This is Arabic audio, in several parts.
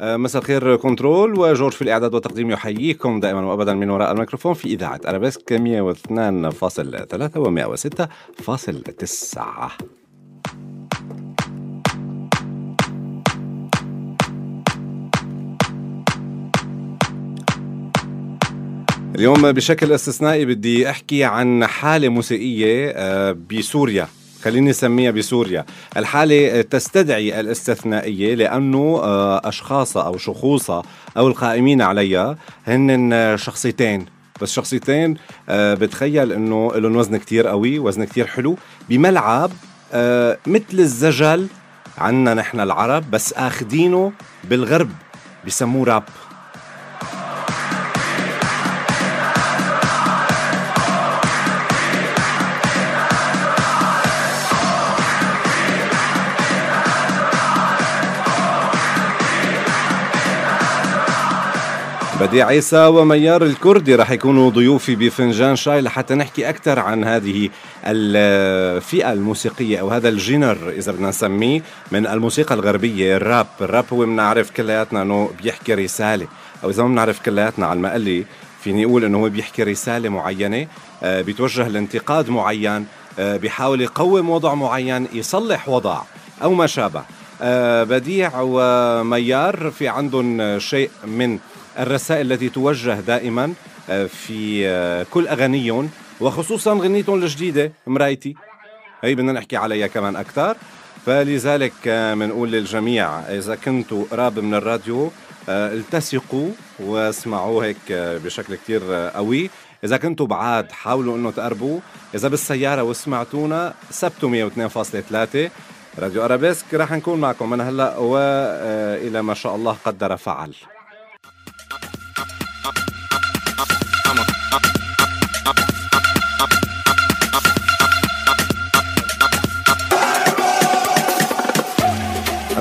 آه، مساء الخير كنترول. وجورج في الإعداد والتقديم يحييكم دائما وابدا من وراء الميكروفون في إذاعة أرابيسك 102.3 و 106.9 اليوم بشكل استثنائي بدي أحكي عن حالة موسيقية آه، بسوريا. خليني نسميها بسوريا. الحالة تستدعي الاستثنائية لأنه آه، أشخاصها أو شخوصها أو القائمين عليها هن شخصيتين. بس شخصيتين آه، بتخيل إنه لهم وزن كتير قوي وزن كتير حلو بملعب مثل الزجل عنا نحن العرب بس آخدينه بالغرب بسموه راب. بديع عيسى وميار الكردي رح يكونوا ضيوفي بفنجان شاي لحتى نحكي أكثر عن هذه الفئة الموسيقية أو هذا الجينر إذا بدنا نسميه من الموسيقى الغربية الراب. الراب هو بنعرف كلياتنا أنه بيحكي رسالة. أو إذا ما بنعرف كلياتنا على المقلي فيني أقول أنه هو بيحكي رسالة معينة آه، بيتوجه لانتقاد معين آه، بيحاول يقوم وضع معين يصلح وضع أو ما شابه. آه، بديع وميار في عندهم شيء من الرسائل التي توجه دائما آه، في آه، كل أغانيهم وخصوصا غنيتهم الجديدة مرايتي. هي بدنا نحكي عليها كمان أكثر فلذلك بنقول آه، للجميع إذا كنتوا قراب من الراديو التسقوا واسمعوه هيك بشكل كتير قوي. إذا كنتوا بعاد حاولوا إنه تقربوا. إذا بالسيارة وسمعتونا ثبتوا 102.3 راديو أرابيسك رح نكون معكم من هلأ وإلى ما شاء الله قدر فعل.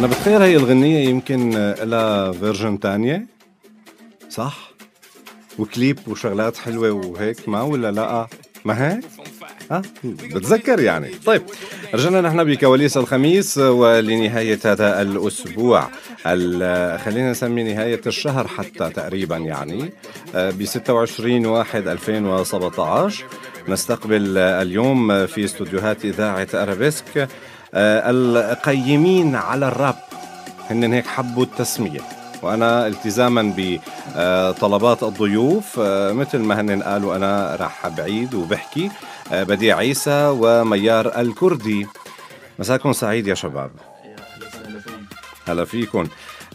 أنا بتخيل هي الغنية يمكن لها version تانية صح؟ وكليب وشغلات حلوة وهيك ما ولا لا؟ ما هيك؟ ها بتذكر يعني. طيب رجعنا نحن بكواليس الخميس ولنهاية هذا الأسبوع. خلينا نسمي نهاية الشهر حتى تقريبا يعني ب 26 واحد 2017 نستقبل اليوم في استوديوهات إذاعة أرابيسك. آه، القيمين على الراب. هن هيك حبوا التسمية. وأنا التزاما بطلبات الضيوف آه، مثل ما هن قالوا أنا راح بعيد وبحكي آه، بديع عيسى وميار الكردي. مساكم سعيد يا شباب. هلا فيكم.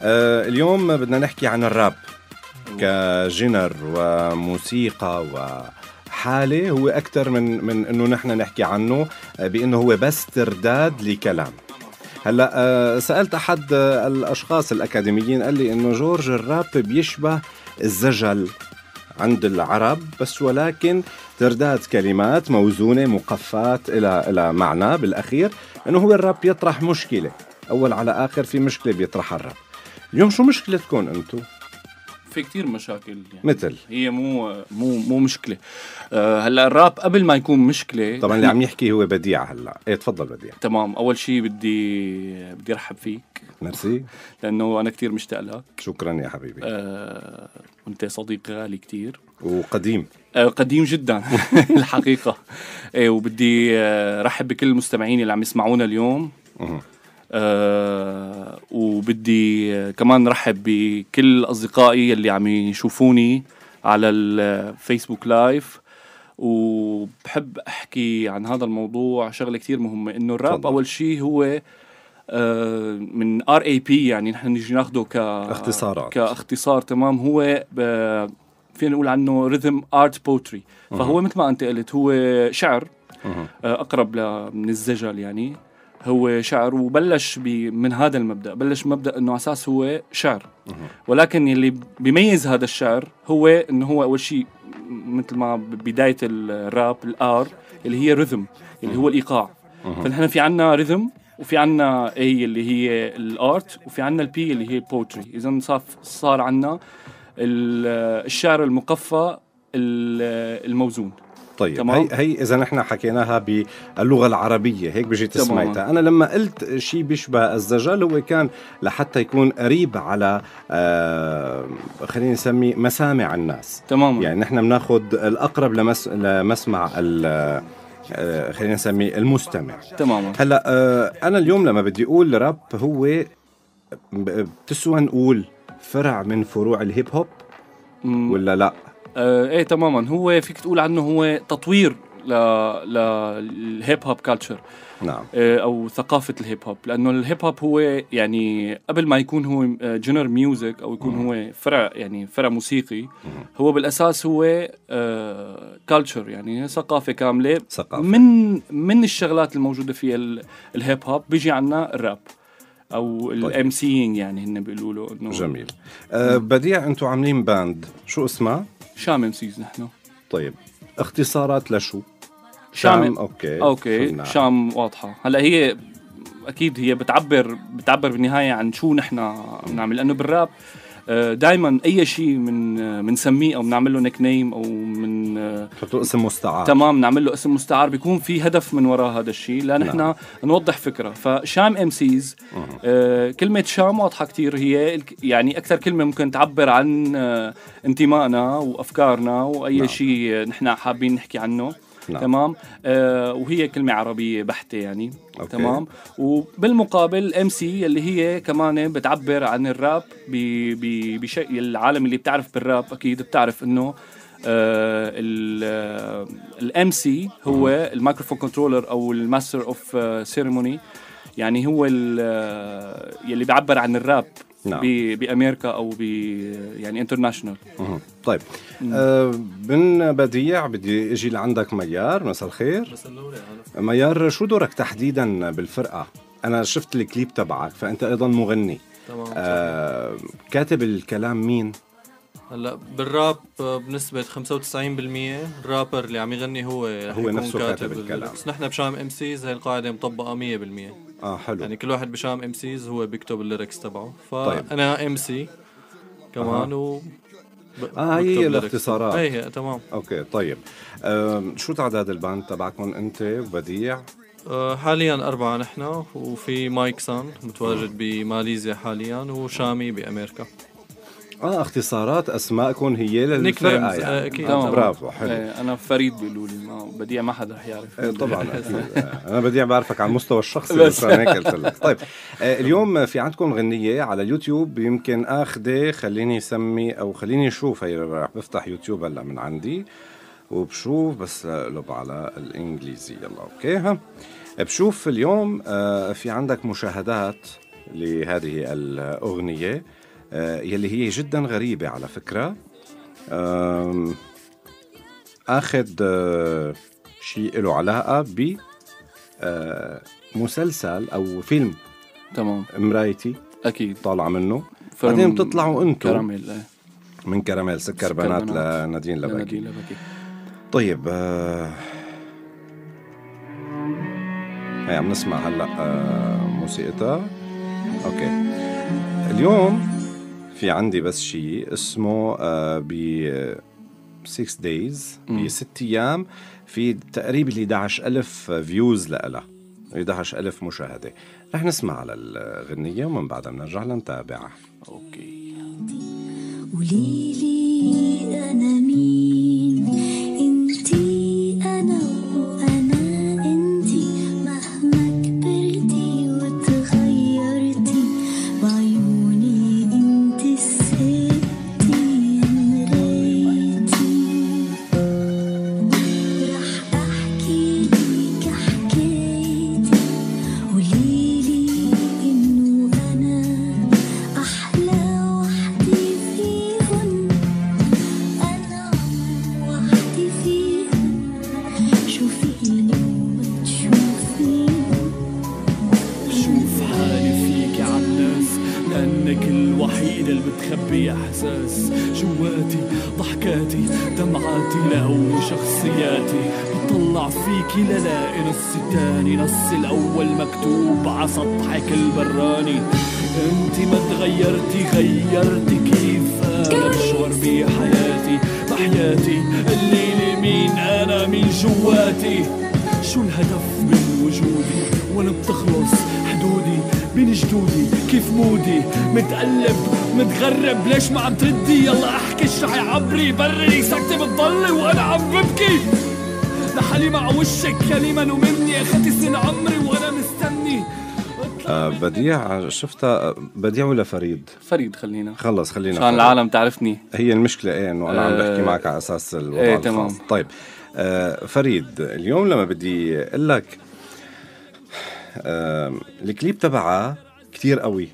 اليوم بدنا نحكي عن الراب كجنر وموسيقى و حالة هو أكثر من من إنه نحن نحكي عنه آه، بإنه هو بس ترداد لكلام. هلا آه، سألت أحد الأشخاص الأكاديميين قال لي إنه جورج الراب بيشبه الزجل عند العرب بس ولكن ترداد كلمات موزونة مقفات إلى إلى معنى بالأخير إنه هو الراب يطرح مشكلة. أول على آخر في مشكلة بيطرحها الراب. اليوم شو مشكلتكم أنتم؟ في كتير مشاكل يعني. مثل؟ هي مو مو مو مشكلة. أه هلا الراب قبل ما يكون مشكلة طبعا اللي عم يحكي هو بديع هلا. إيه تفضل بديع. تمام. أول شيء بدي بدي أرحب فيك. ميرسي. لأنه أنا كتير مشتاق لك. شكرا يا حبيبي. أه وأنت صديق غالي كتير. وقديم. أه قديم جدا. الحقيقة. إيه وبدي آه، رحب بكل المستمعين اللي عم يسمعونا اليوم. آه وبدي كمان رحب بكل أصدقائي اللي عم يشوفوني على الفيسبوك لايف. وبحب أحكي عن هذا الموضوع شغلة كثير مهمة إنه الراب طبعا. أول شيء هو آه من R A P يعني نحن نجي ناخده ك اختصارات. كاختصار تمام؟ هو فينا نقول عنه rhythm art poetry فهو مثل ما أنت قلت هو شعر آه أقرب من الزجل يعني. هو شعر وبلش من هذا المبدأ بلش مبدأ إنه أساس هو شعر. ولكن اللي بيميز هذا الشعر هو إنه هو أول شيء مثل ما بداية الراب ال R اللي هي rhythm اللي هو الإيقاع. فنحن في عنا rhythm وفي عنا A اللي هي ال art وفي عنا ال P اللي هي ال poetry اذا صار صار عنا الشعر المقفى الموزون. طيب تمام. هي هي إذا نحن حكيناها باللغة العربية هيك بجيت. سميتها أنا لما قلت شيء بيشبه الزجل هو كان لحتى يكون قريب على آه خلينا نسميه مسامع الناس. تماما يعني نحن بناخذ الأقرب لمس لمسمع ال- آه، خلينا نسميه المستمع. تماما هلأ آه، أنا اليوم لما بدي أقول راب هو بتسوى نقول فرع من فروع الهيب هوب. ولا لا؟ آه إيه تماما. هو فيك تقول عنه هو تطوير ل لل hip hop culture نعم. أو ثقافة الهيب هوب. لأنه الهيب هوب هو يعني قبل ما يكون هو genre music أو يكون هو فرع يعني فرع موسيقي هو بالأساس هو culture يعني ثقافة كاملة. ثقافة. من من الشغلات الموجودة في ال- الهيب هوب؟ بيجي عنا الراب أو ال MCing يعني هن بيقولوا له إنه جميل. آه بديع أنتم عاملين band شو اسمها؟ شام MCs نحن. طيب. اختصارات لشو؟ شام okay okay فهمنا. شام واضحة. هلأ هي أكيد هي بتعبر بتعبر بالنهاية عن شو نحن بنعمل. لأنه بالراب دائما أي شيء من بنسميه أو بنعمل له nickname أو من آه، حطوا اسم مستعار. تمام نعمل له اسم مستعار بيكون في هدف من وراء هذا الشيء. لأن نعم. نوضح فكرة. فشام MCs آه كلمة شام واضحة كتير. هي يعني أكثر كلمة ممكن تعبر عن آه انتمائنا وأفكارنا وأي نعم. شيء نحن حابين نحكي عنه. نعم. تمام؟ آه وهي كلمة عربية بحتة يعني. okay. تمام؟ وبالمقابل MC اللي هي كمان بتعبر عن الراب بشيء العالم اللي بتعرف بالراب أكيد بتعرف إنه ال MC هو ال microphone controller أو ال master of ceremony. يعني هو آه، يلي بيعبر عن الراب. نعم. ب- بأمريكا أو ب يعني international. طيب. آه بن بديع بدي أجي لعندك ميار. مساء الخير. ميار شو دورك تحديدا بالفرقة؟ أنا شفت الكليب تبعك فأنت أيضا مغني. تمام. آه كاتب الكلام مين؟ هلا بالراب آه، بنسبة 95% الرابر اللي عم يغني هو هو نفسه كاتب ال- الكلام. بس نحن بشام إم سيز هاي القاعدة مطبقة 100% آه حلو. يعني كل واحد بشام ام سيز هو بيكتب ال lyrics تبعه. طيب. فأنا ام سي كمان و آه، هي بكتب lyrics. الاختصارات. هي هي تمام. okay طيب. شو تعداد ال band تبعكم أنت وبديع؟ آه، حاليا أربعة نحن وفي مايك سان متواجد بماليزيا حاليا وشامي بأمريكا. آه اختصارات أسماءكم هي للفرقه يعني آه، أكيد. آه. برافو حلو إيه، أنا فريد بيقولوا لي ما بديع ما حدا رح يعرف إيه طبعا. آه، أنا بدي بعرفك على المستوى الشخصي بس. هيك قلت لك طيب آه، اليوم في عندكم غنية على اليوتيوب يمكن آخذة خليني اسمي أو خليني أشوف هي رح بفتح يوتيوب هلا من عندي وبشوف بس اقلب على الانجليزي يلا أوكي ها بشوف اليوم آه، في عندك مشاهدات لهذه الأغنية آه، يلي هي جدا غريبة على فكرة. آم، آخذ آه، شيء له علاقة ب آه، مسلسل أو فيلم. تمام. مرايتي. أكيد. طالع منه. بعدين بتطلعوا أنتم كراميل إيه. من كراميل سكر سكر بنات بنات. لنادين لبكي. نادين لبكي. طيب آه، هي عم نسمع هلأ آه، موسيقتها okay. اليوم في عندي بس شيء اسمه آه، ب 6 days ب 6 أيام في تقريبا 11000 views لها 11000 مشاهدة. رح نسمع على الغنية ومن بعدها بنرجع لنتابعها. أوكي. قوليلي أنا مين؟ إنتي أنا سطحك البراني. انتي ما تغيرتي غيرتي كيف أنا بشعر بحياتي؟ بحياتي الليلة مين أنا مين جواتي. شو الهدف من وجودي؟ وأنا بتخلص حدودي بين جدودي. كيف مودي؟ متقلب متغرب. ليش ما عم تردي؟ يلا احكي اشرحي عبري برري. ساكتة بتضلي وأنا عم ببكي. لحالي مع وشك كلمة ومني اخدت سن عمري وأنا آه بديع شفتها آه، بديع ولا فريد؟ فريد خلينا. خلص خلينا عشان. العالم تعرفني. هي المشكلة إيه؟ إنه أنا عم بحكي آه، معك على أساس الوضع إيه، الخاص. تمام. طيب آه فريد اليوم لما بدي أقول لك آه الكليب تبعها كتير قوي.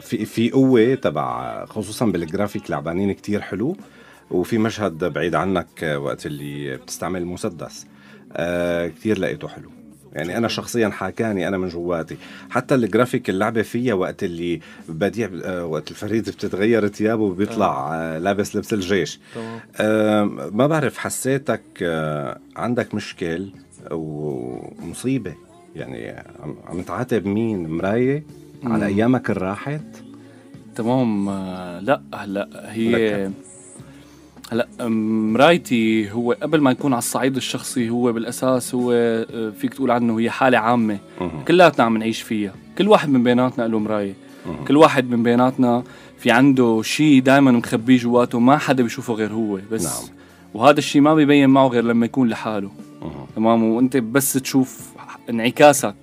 في في قوة تبع خصوصا بالجرافيك لعبانين كتير حلو وفي مشهد بعيد عنك آه، وقت اللي بتستعمل المسدس آه كتير لقيته حلو. يعني أنا شخصيا حاكاني أنا من جواتي. حتى الجرافيك اللعبة فيها وقت اللي بديع آه، وقت الفريد بتتغير ثيابه وبيطلع آه، لابس لبس الجيش. ما بعرف حسيتك آه، عندك مشكل ومصيبة؟ يعني عم- تعاتب مين؟ مراية؟ على. أيامك الراحت؟ تمام. لا هلأ هي لك. هلا مرايتي هو قبل ما يكون على الصعيد الشخصي هو بالأساس هو آه، فيك تقول عنه هي حالة عامة. كلياتنا عم نعيش فيها كل واحد من بيناتنا له مراية. كل واحد من بيناتنا في عنده شيء دائما مخبيه جواته ما حدا بيشوفه غير هو بس نعم. وهذا الشيء ما بيبين معه غير لما يكون لحاله. تمام وأنت بس تشوف انعكاسك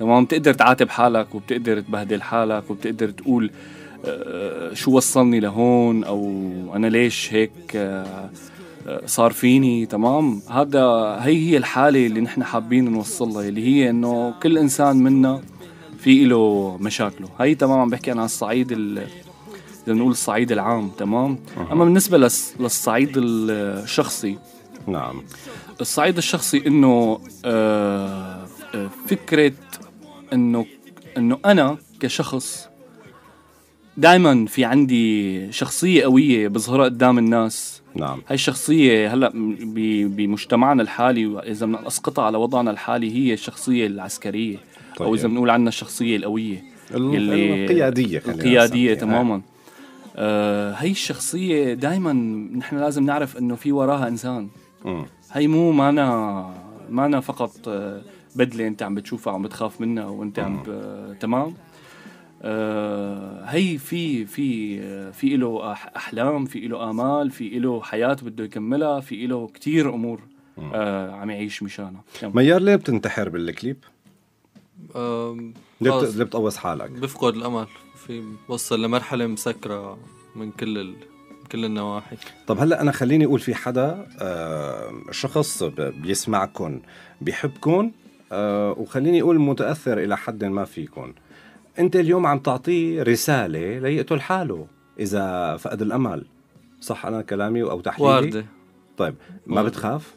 تمام بتقدر تعاتب حالك وبتقدر تبهدل حالك وبتقدر تقول شو وصلني لهون أو أنا ليش هيك آه، آه، صار فيني تمام؟ هذا هي هي الحالة اللي نحن حابين نوصلها اللي هي إنه كل إنسان منا في له مشاكله. هي تمام عم بحكي أنا على الصعيد ال- بدنا نقول الصعيد العام تمام؟ أما بالنسبة للص- للصعيد الشخصي نعم. الصعيد الشخصي إنه آه، آه، فكرة إنه إنه أنا كشخص دائما في عندي شخصية قوية بظهرها قدام الناس نعم هاي الشخصية هلأ م- بمجتمعنا الحالي واذا بدنا نسقطها على وضعنا الحالي هي الشخصية العسكرية أو طيب. إذا بنقول عنها الشخصية القوية ال- يلي- القيادية القيادية. تماما آه هي الشخصية دائما نحن لازم نعرف إنه في وراها إنسان مم. هي مو مانا مانا فقط آه، بدلة أنت عم بتشوفها عم بتخاف منها وأنت عم. تمام آه هي في في آه، في له أحلام في له آمال في له حياة بده يكملها في له كتير أمور آه عم يعيش مشانها. ميار ليه بتنتحر بالكليب؟ ليه, بت... ليه بتقوص حالك؟ بفقد الأمل في وصل لمرحلة مسكرة من كل ال... من كل النواحي طب هلأ أنا خليني أقول في حدا آه شخص بيسمعكم بيحبكم آه وخليني أقول متأثر إلى حد ما فيكم أنت اليوم عم تعطيه رسالة ليقتل حاله إذا فقد الأمل. صح أنا كلامي أو تحليلي؟ واردة. طيب ما واردة. بتخاف؟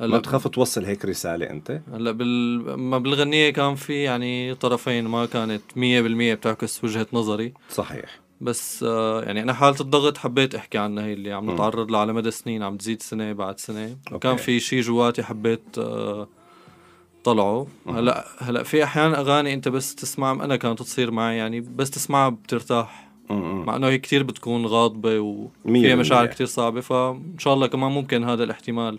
ما بتخاف توصل هيك رسالة أنت؟ هلأ بال... ما بالغنية كان في يعني طرفين ما كانت مية بالمية بتعكس وجهة نظري. صحيح. بس آه يعني أنا حالة الضغط حبيت أحكي عنها هي اللي عم. نتعرض لها على مدى سنين عم تزيد سنة بعد سنة. أوكي. كان في شيء جواتي حبيت آه طلعه هلا هلا في أحيانا أغاني أنت بس تسمعها أنا كانت تصير معي يعني بس تسمعها بترتاح. مع إنه هي كتير بتكون غاضبة مية وفيها مشاعر. كتير صعبة فإن شاء الله كمان ممكن هذا الاحتمال.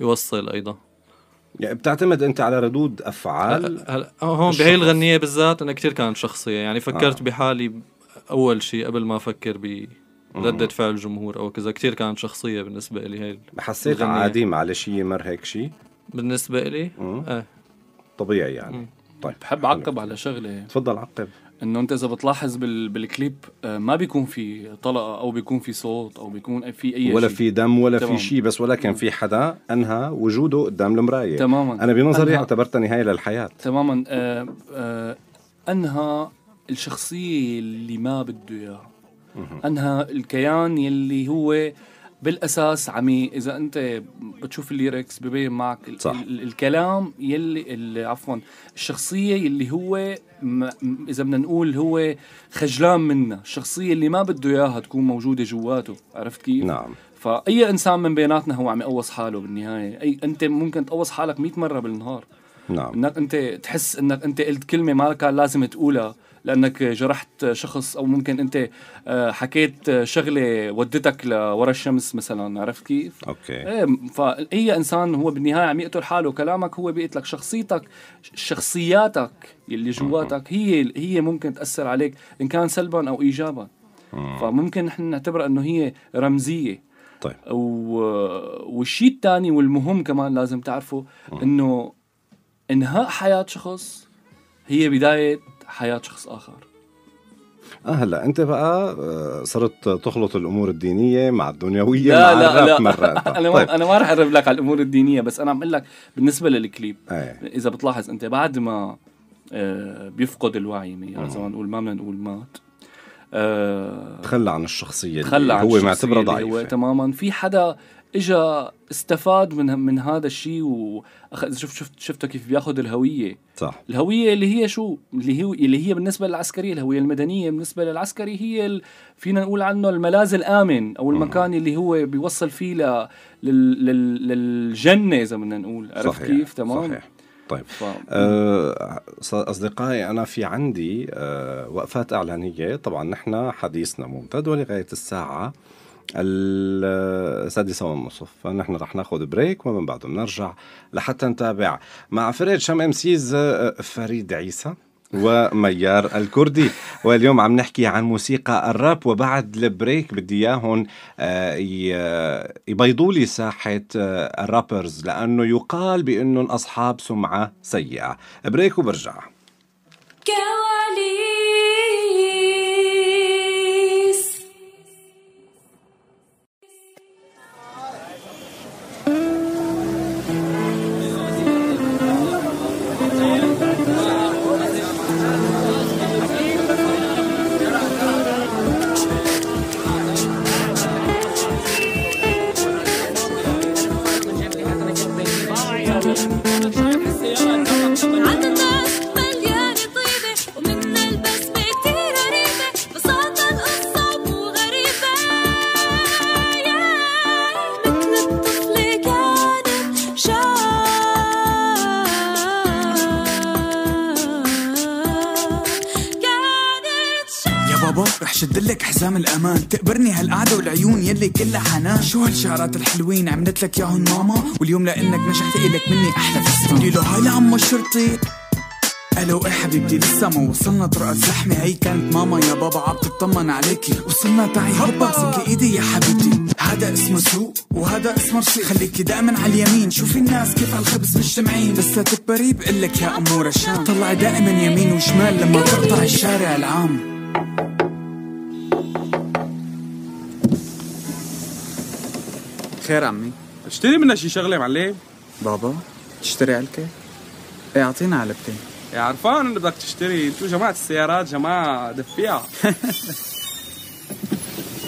يوصل أيضا يعني بتعتمد أنت على ردود أفعال هلا هلا هون. بهي الغنية بالذات أنا كتير كانت شخصية يعني فكرت آه. بحالي أول شيء قبل ما أفكر بردة فعل الجمهور أو كذا كتير كانت شخصية بالنسبة لي هي حسيت. عادي معلش يمر هيك شيء بالنسبة لي مم. إيه طبيعي يعني. مم. طيب بحب أعقب على شغله تفضل عقب. إنه أنت إذا بتلاحظ بال... بالكليب آه، ما بيكون في طلقه أو بيكون في صوت أو بيكون في أي ولا شيء. في دم ولا تمام. في شيء بس ولكن في حدا أنهى وجوده قدام المراية. تماما. أنا بنظري أنهى- اعتبرتها نهايه للحياة. تماما. آه آه أنهى الشخصية اللي ما بده إياها. أنهى الكيان يلي هو بالأساس عمي إذا أنت بتشوف الليركس ببين معك ال- صح. ال- الكلام يلي ال- عفوا الشخصية يلي هو إذا بدنا نقول هو خجلان منها الشخصيه اللي ما بده إياها تكون موجودة جواته عرفت كيف؟ نعم. فأي إنسان من بيناتنا هو عم يقوص حاله بالنهاية. أي أنت ممكن تقوص حالك 100 مرة بالنهار. نعم. إنك أنت تحس إنك أنت قلت كلمة ما كان لازم تقولها. لأنك جرحت شخص أو ممكن أنت آه، حكيت شغلة ودتك لورا الشمس مثلا عرفت كيف؟ okay. إيه فاي إنسان هو بالنهاية عم يقتل حاله كلامك هو بيقتلك. شخصيتك شخصياتك اللي جواتك هي هي ممكن تأثر عليك إن كان سلبا أو ايجابا. فممكن نحن نعتبرها إنه هي رمزية. طيب. و... والشيء الثاني والمهم كمان لازم تعرفه إنه إنهاء حياة شخص هي بداية حياة شخص آخر. آه هلا أنت بقى آه، صرت تخلط الأمور الدينية مع الدنيوية لا مع لا لا مرات. أنا طيب. أنا ما رح أقرب لك على الأمور الدينية بس أنا عم أقول لك بالنسبة للكليب إيه إذا بتلاحظ أنت بعد ما آه، بيفقد الوعي ميار زي ما نقول ما بدنا نقول مات آه، تخلى عن الشخصية تخلى عن هو الشخصية معتبرها اللي هو تماما. في حدا اجى استفاد من من هذا الشيء واخذ شفت شفت شفته كيف بياخذ الهوية. صح. الهوية اللي هي شو؟ اللي هي اللي هي بالنسبة للعسكرية الهوية المدنية بالنسبة للعسكري هي ال... فينا نقول عنه الملاذ الآمن أو المكان اللي هو بيوصل فيه ل... لل... لل... للجنة إذا بدنا نقول. عرفت صحيح. كيف؟ تمام؟ صحيح. طيب. ف... أه أصدقائي أنا في عندي أه وقفات إعلانية. طبعا نحن حديثنا ممتد ولغاية الساعة السادسة والنصف. فنحن رح ناخذ break ومن بعده بنرجع لحتى نتابع مع فرقة شام إم سيز آه، فريد عيسى وميار الكردي. واليوم عم نحكي عن موسيقى الراب وبعد ال break بدي إياهم آه، ي- يبيضوا لي ساحة آه، ال rappers لأنه يقال بأنهم أصحاب سمعة سيئة. بريك وبرجع. كواليس شدلك حزام الأمان. تقبرني هالقعدة والعيون يلي كلها حنان. شو هالشعرات الحلوين عملت لك ياهن ماما؟ واليوم لإنك نجحت إلك مني أحلى فستان. قولي له هاي لعمو الشرطي ألو إيه حبيبتي لسه ما وصلنا. طرقة زحمة هي كانت ماما. يا بابا عم تطمن عليكي. وصلنا تعي. هبا امسكي إيدي يا حبيبتي. هذا اسمه سوق وهذا اسمه رشيق خليكي دائما على اليمين. شوفي الناس كيف على مجتمعين. بس لا تكبري بقلك يا امورة شام طلعي دائما يمين وشمال لما تقطعي الشارع العام. خير عمي. اشتري منها شي شغلة معلم. بابا تشتري علكة؟ إيه أعطينا علبتين. يا عرفان إنه بدك تشتري. انتو جماعة السيارات؟ جماعة دفيعة.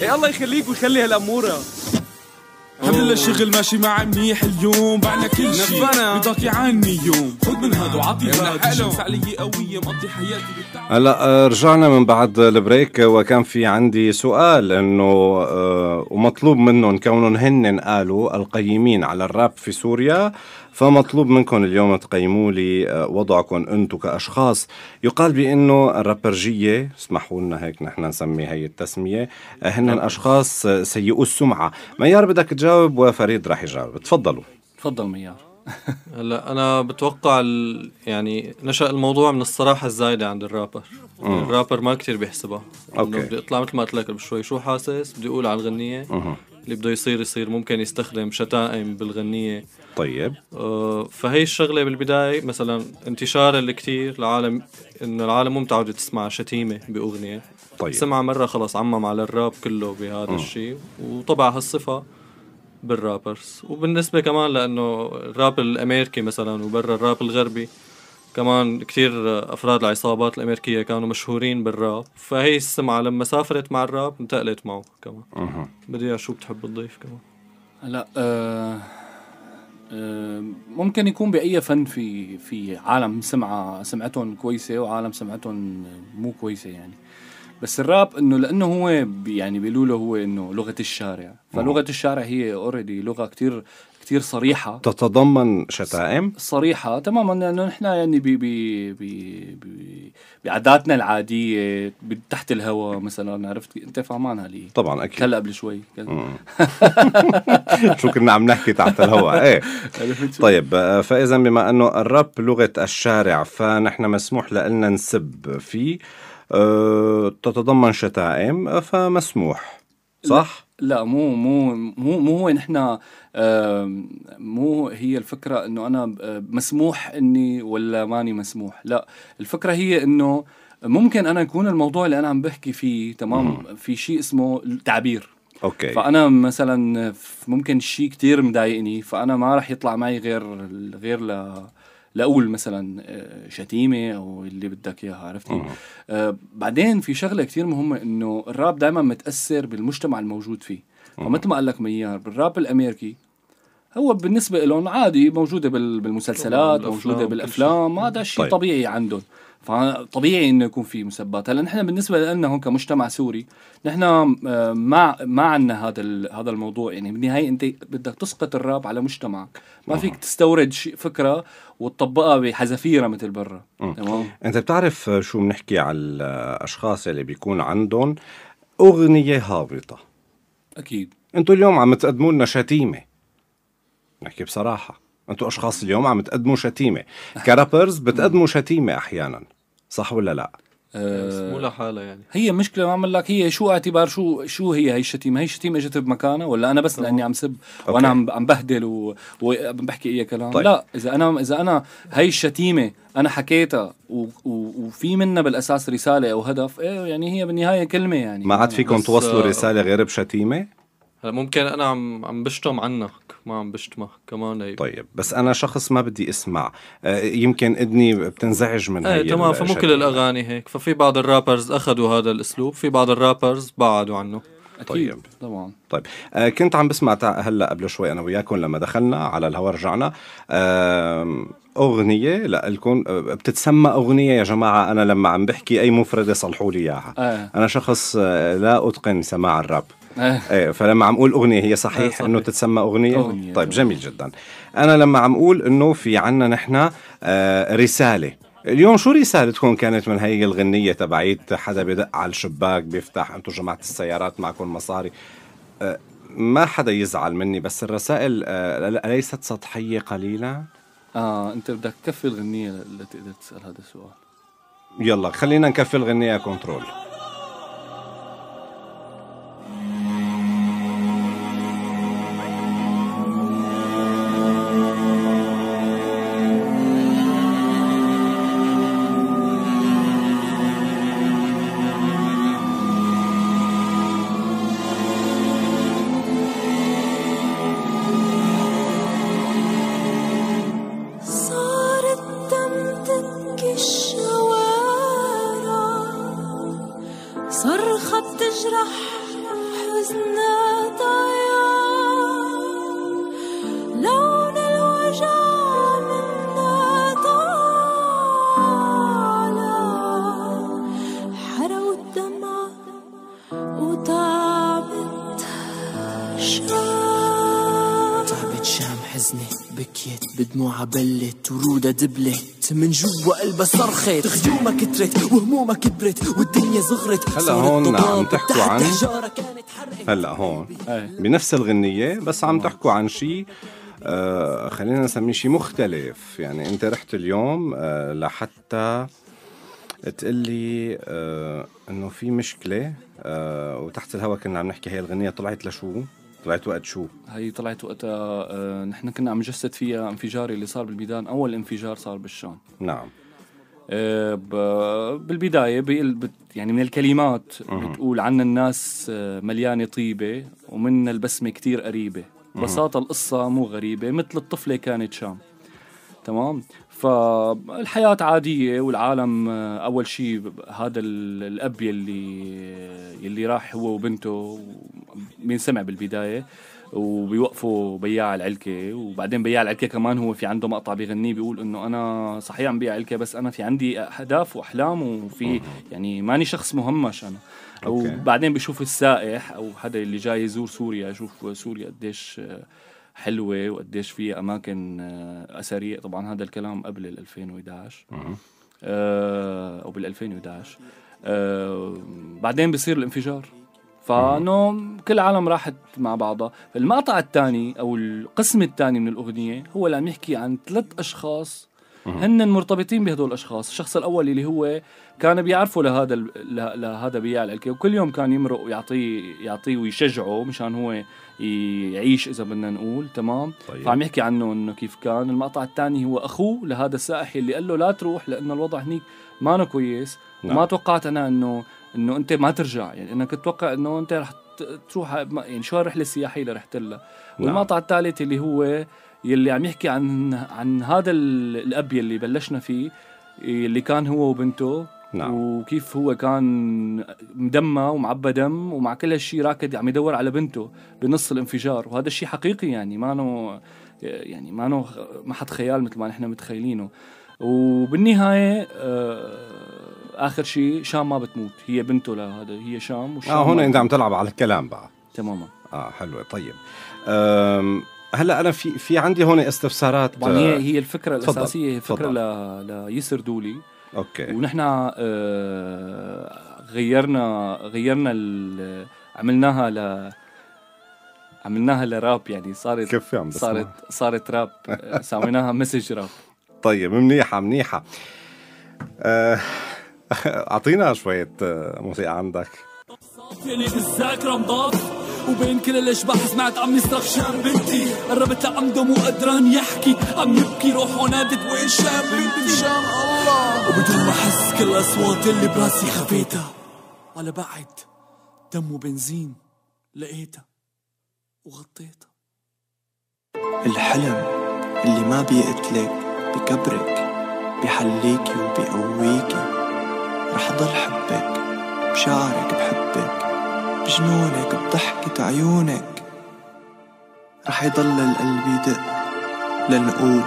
إيه الله يخليك ويخلي هالأمورة. الحمد لله الشغل ماشي معي منيح اليوم. بعنا كل شي نبنا. رضاك يعاني يوم. خد من هاد وعطي هاد. الشمس علي قوية مقضي حياتي بالتعب هلا آه، رجعنا من بعد البريك وكان في عندي سؤال إنه آه، ومطلوب منهم كونهم هن قالوا القيمين على الراب في سوريا فمطلوب منكم اليوم تقيموا لي آه، وضعكم أنتم كأشخاص. يقال بإنه الرابرجية اسمحوا لنا هيك نحن نسمي هي التسمية هن أشخاص آه، سيئو السمعة. ميار بدك تجاوب وفريد رح يجاوب. تفضلوا. تفضل ميار. هلا أنا بتوقع ال... يعني نشأ الموضوع من الصراحة الزايدة عند الرابر. الرابر ما كتير بيحسبها. أوكي. بدي أطلع مثل ما قلت لك قبل شوي شو حاسس؟ بدي أقول على الغنية. اللي بده يصير يصير ممكن يستخدم شتائم بالغنية. طيب. آه، فهي الشغلة بالبداية مثلا انتشار اللي كتير العالم إنه العالم مو متعوده تسمع شتيمة بأغنية. طيب. سمع مرة خلص عمم على الراب كله بهذا الشيء. وطبع هالصفة بالرابرز وبالنسبة كمان لأنه الراب الأمريكي مثلا وبرا الراب الغربي كمان كتير أفراد العصابات الأمريكية كانوا مشهورين بالراب. فهي السمعة لما سافرت مع الراب انتقلت معه كمان. بدي شو بتحب تضيف كمان. هلا آه آه ممكن يكون بأي فن في في عالم سمعة سمعتهم كويسة وعالم سمعتهم مو كويسة يعني. بس الراب إنه لأنه هو يعني بيقولوا له هو إنه لغة الشارع. فلغة الشارع هي اوريدي لغة كتير كتير صريحة. تتضمن شتائم صريحة. تماما. لأنه نحن يعني ب بعاداتنا العادية تحت الهواء مثلا. عرفت أنت فهمان علي طبعا أكيد. هلا قبل شوي. شو كنا عم نحكي تحت الهواء إيه. شو؟ طيب آه، فاذا بما إنه الراب لغة الشارع فنحن مسموح لنا نسب فيه. تتضمن شتائم فمسموح. صح؟ لا مو مو مو مو هو نحن آم، مو هي الفكرة إنه أنا آه، مسموح إني ولا ماني مسموح. لا الفكرة هي إنه ممكن أنا يكون الموضوع اللي أنا عم بحكي فيه تمام؟ في شيء اسمه تعبير أوكي. فأنا مثلا ممكن شيء كتير مضايقني فأنا ما راح يطلع معي غير غير ل لأقول مثلا آه، شتيمة أو اللي بدك إياها عرفتي؟ آه بعدين في شغلة كتير مهمة إنه الراب دائما متأثر بالمجتمع الموجود فيه. فمثل ما قال لك ميار بالراب الأمريكي هو بالنسبة لهم عادي موجودة بال- بالمسلسلات طبعاً، موجودة بالأفلام، هذا شيء طيب. طبيعي عندهم. فطبيعي إنه يكون في مسبات. هلا نحن بالنسبة لنا هون كمجتمع سوري نحن آه، ما ما عندنا هذا هذا الموضوع. يعني بالنهاية أنت بدك تسقط الراب على مجتمعك. ما فيك تستورد شيء فكرة وتطبقها بحذافيرها مثل برا. تمام؟ أنت بتعرف شو بنحكي على الأشخاص اللي بيكون عندهم أغنية هابطة؟ أكيد. أنتوا اليوم عم تقدموا لنا شتيمة. نحكي بصراحة. أنتوا أشخاص اليوم عم تقدموا شتيمة. كرابرز بتقدموا شتيمة أحيانا صح ولا لا؟ بس مو لحالها يعني. هي مشكلة ما عم لك هي شو اعتبار شو شو هي هي الشتيمة؟ هي الشتيمة اجت بمكانها ولا أنا بس لأني عم سب وأنا عم عم بهدل و- وعم بحكي اي كلام؟ طيب. لا إذا أنا إذا أنا هي الشتيمة أنا حكيتها و و وفي منها بالأساس رسالة أو هدف إيه يعني هي بالنهاية كلمة يعني. ما عاد فيكم بس، توصلوا آه، رسالة غير بشتيمة؟ هلا ممكن أنا عم عم بشتم عنك ما عم بشتمك كمان هي طيب بس أنا شخص ما بدي أسمع آه، يمكن اذني بتنزعج من هي إيه تمام فمو كل. الأغاني هيك ففي بعض الرابرز أخذوا هذا الأسلوب في بعض الرابرز بعدوا عنه أكيد طيب. طبعا طيب آه كنت عم بسمع هلا قبل شوي أنا وياكم لما دخلنا على الهوا رجعنا آه أغنية لكم بتتسمى أغنية يا جماعة أنا لما عم بحكي أي مفردة صلحوا لي إياها آه. أنا شخص آه لا أتقن سماع الراب. إيه. فلما عم أقول أغنية هي صحيح صحيح. إنه تتسمى أغنية, أغنية، طيب طبعاً. جميل جدا. أنا لما عم أقول إنه في عنا نحن آه رسالة. اليوم شو رسالتكم كانت من هي الغنية تبعيت؟ حدا بدق على الشباك بيفتح أنتم جماعة السيارات معكم مصاري. آه، ما حدا يزعل مني بس الرسائل آه، أليست سطحية قليلا؟ آه أنت بدك تكفي الغنية لتقدر تسأل هذا السؤال. يلا خلينا نكفي الغنية يا كنترول. حزنت بكيت بدموعها بلت ورودها دبلت. من جوا قلبها صرخت خيومها كترت وهمومها كبرت والدنيا صغرت هلا هون عم تحكوا عن- هلا هون. إيه. بنفس الغنية بس عم تحكوا عن شيء آه خلينا نسميه شيء مختلف. يعني انت رحت اليوم آه لحتى تقلي آه انه في مشكلة آه وتحت الهوا كنا عم نحكي هي الغنية طلعت لشو؟ طلعت وقت شو؟ هي طلعت وقتها آه نحن كنا عم نجسد فيها انفجار اللي صار بالميدان أول انفجار صار بالشام. نعم. آه بالبداية بيقل بت يعني من الكلمات بتقول عنا الناس آه، مليانة طيبة ومنا البسمة كتير قريبة. ببساطة القصة مو غريبة مثل الطفلة كانت شام. تمام؟ فالحياة عادية والعالم آه، أول شيء هذا ال- الأب يلي يلي راح هو وبنته بينسمع بالبداية وبيوقفوا بياع العلكة وبعدين بياع العلكة كمان هو في عنده مقطع بيغنيه بيقول إنه أنا صحيح عم بيع علكة بس أنا في عندي أهداف وأحلام وفي يعني ماني شخص مهمش أنا أوكي. وبعدين بيشوف السائح أو حدا اللي جاي يزور سوريا يشوف سوريا قديش آه، حلوة وقديش في أماكن آه، أثرية. طبعا هذا الكلام قبل ال 2011 آه، أو بال 2011 آه، بعدين بصير الانفجار. فأنه كل العالم راحت مع بعضها. المقطع الثاني أو القسم الثاني من الأغنية هو اللي عم يحكي عن ثلاث أشخاص هن مرتبطين بهدول الأشخاص. الشخص الأول اللي هو كان بيعرفه لهذا ال- لهذا بياع الالكي وكل يوم كان يمرق ويعطيه يعطيه ويشجعه مشان هو يعيش إذا بدنا نقول تمام طيب. فعم يحكي عنه إنه كيف كان المقطع الثاني هو أخوه لهذا السائح اللي قال له لا تروح لأنه الوضع هنيك ما كويس نعم. ما توقعت أنا إنه إنه أنت ما ترجع يعني أنا كنت أتوقع إنه أنت رح تروح يعني شو الرحلة السياحية اللي رحت لها نعم. والمقطع الثالث اللي هو يلي عم يحكي عن عن هذا ال- الأب يلي بلشنا فيه اللي كان هو وبنته نعم. وكيف هو كان مدمى ومعبى دم ومع كل هالشيء راكد عم يدور على بنته بنص الانفجار. وهذا الشيء حقيقي يعني ما نو يعني ما نو ما حد خيال مثل ما نحن متخيلينه. وبالنهاية آه آخر شيء شام ما بتموت. هي بنته لهذا هي شام وشام آه هون إنت عم تلعب على الكلام بقى. تماما. آه حلوة طيب. هلأ أنا في في عندي هون استفسارات طبعا هي هي الفكرة الأساسية هي فكرة. ليسر دولي. أوكي. ونحن آه غيرنا غيرنا ال... عملناها ل عملناها لراب يعني صارت كيف عم بسمع صارت صارت راب. سويناها مسج راب. طيب منيحة منيحة. آه، أعطينا شوية آه، موسيقى عندك. مضاف وبين كل الاشباح سمعت عم يصرخ شام بنتي. قربت لعمده مو قدران يحكي. عم يبكي روحه نادت وين شام بنتي؟ شام الله. وبدون ما أحس كل الاصوات اللي براسي خفيتها. على بعد دم وبنزين لقيتها وغطيتها. الحلم اللي ما بيقتلك بكبرك بحليكي وبقويكي رح ضل حبك بشعرك بحبك. بجنونك بضحكة عيونك. رح يضل القلب يدق لنقول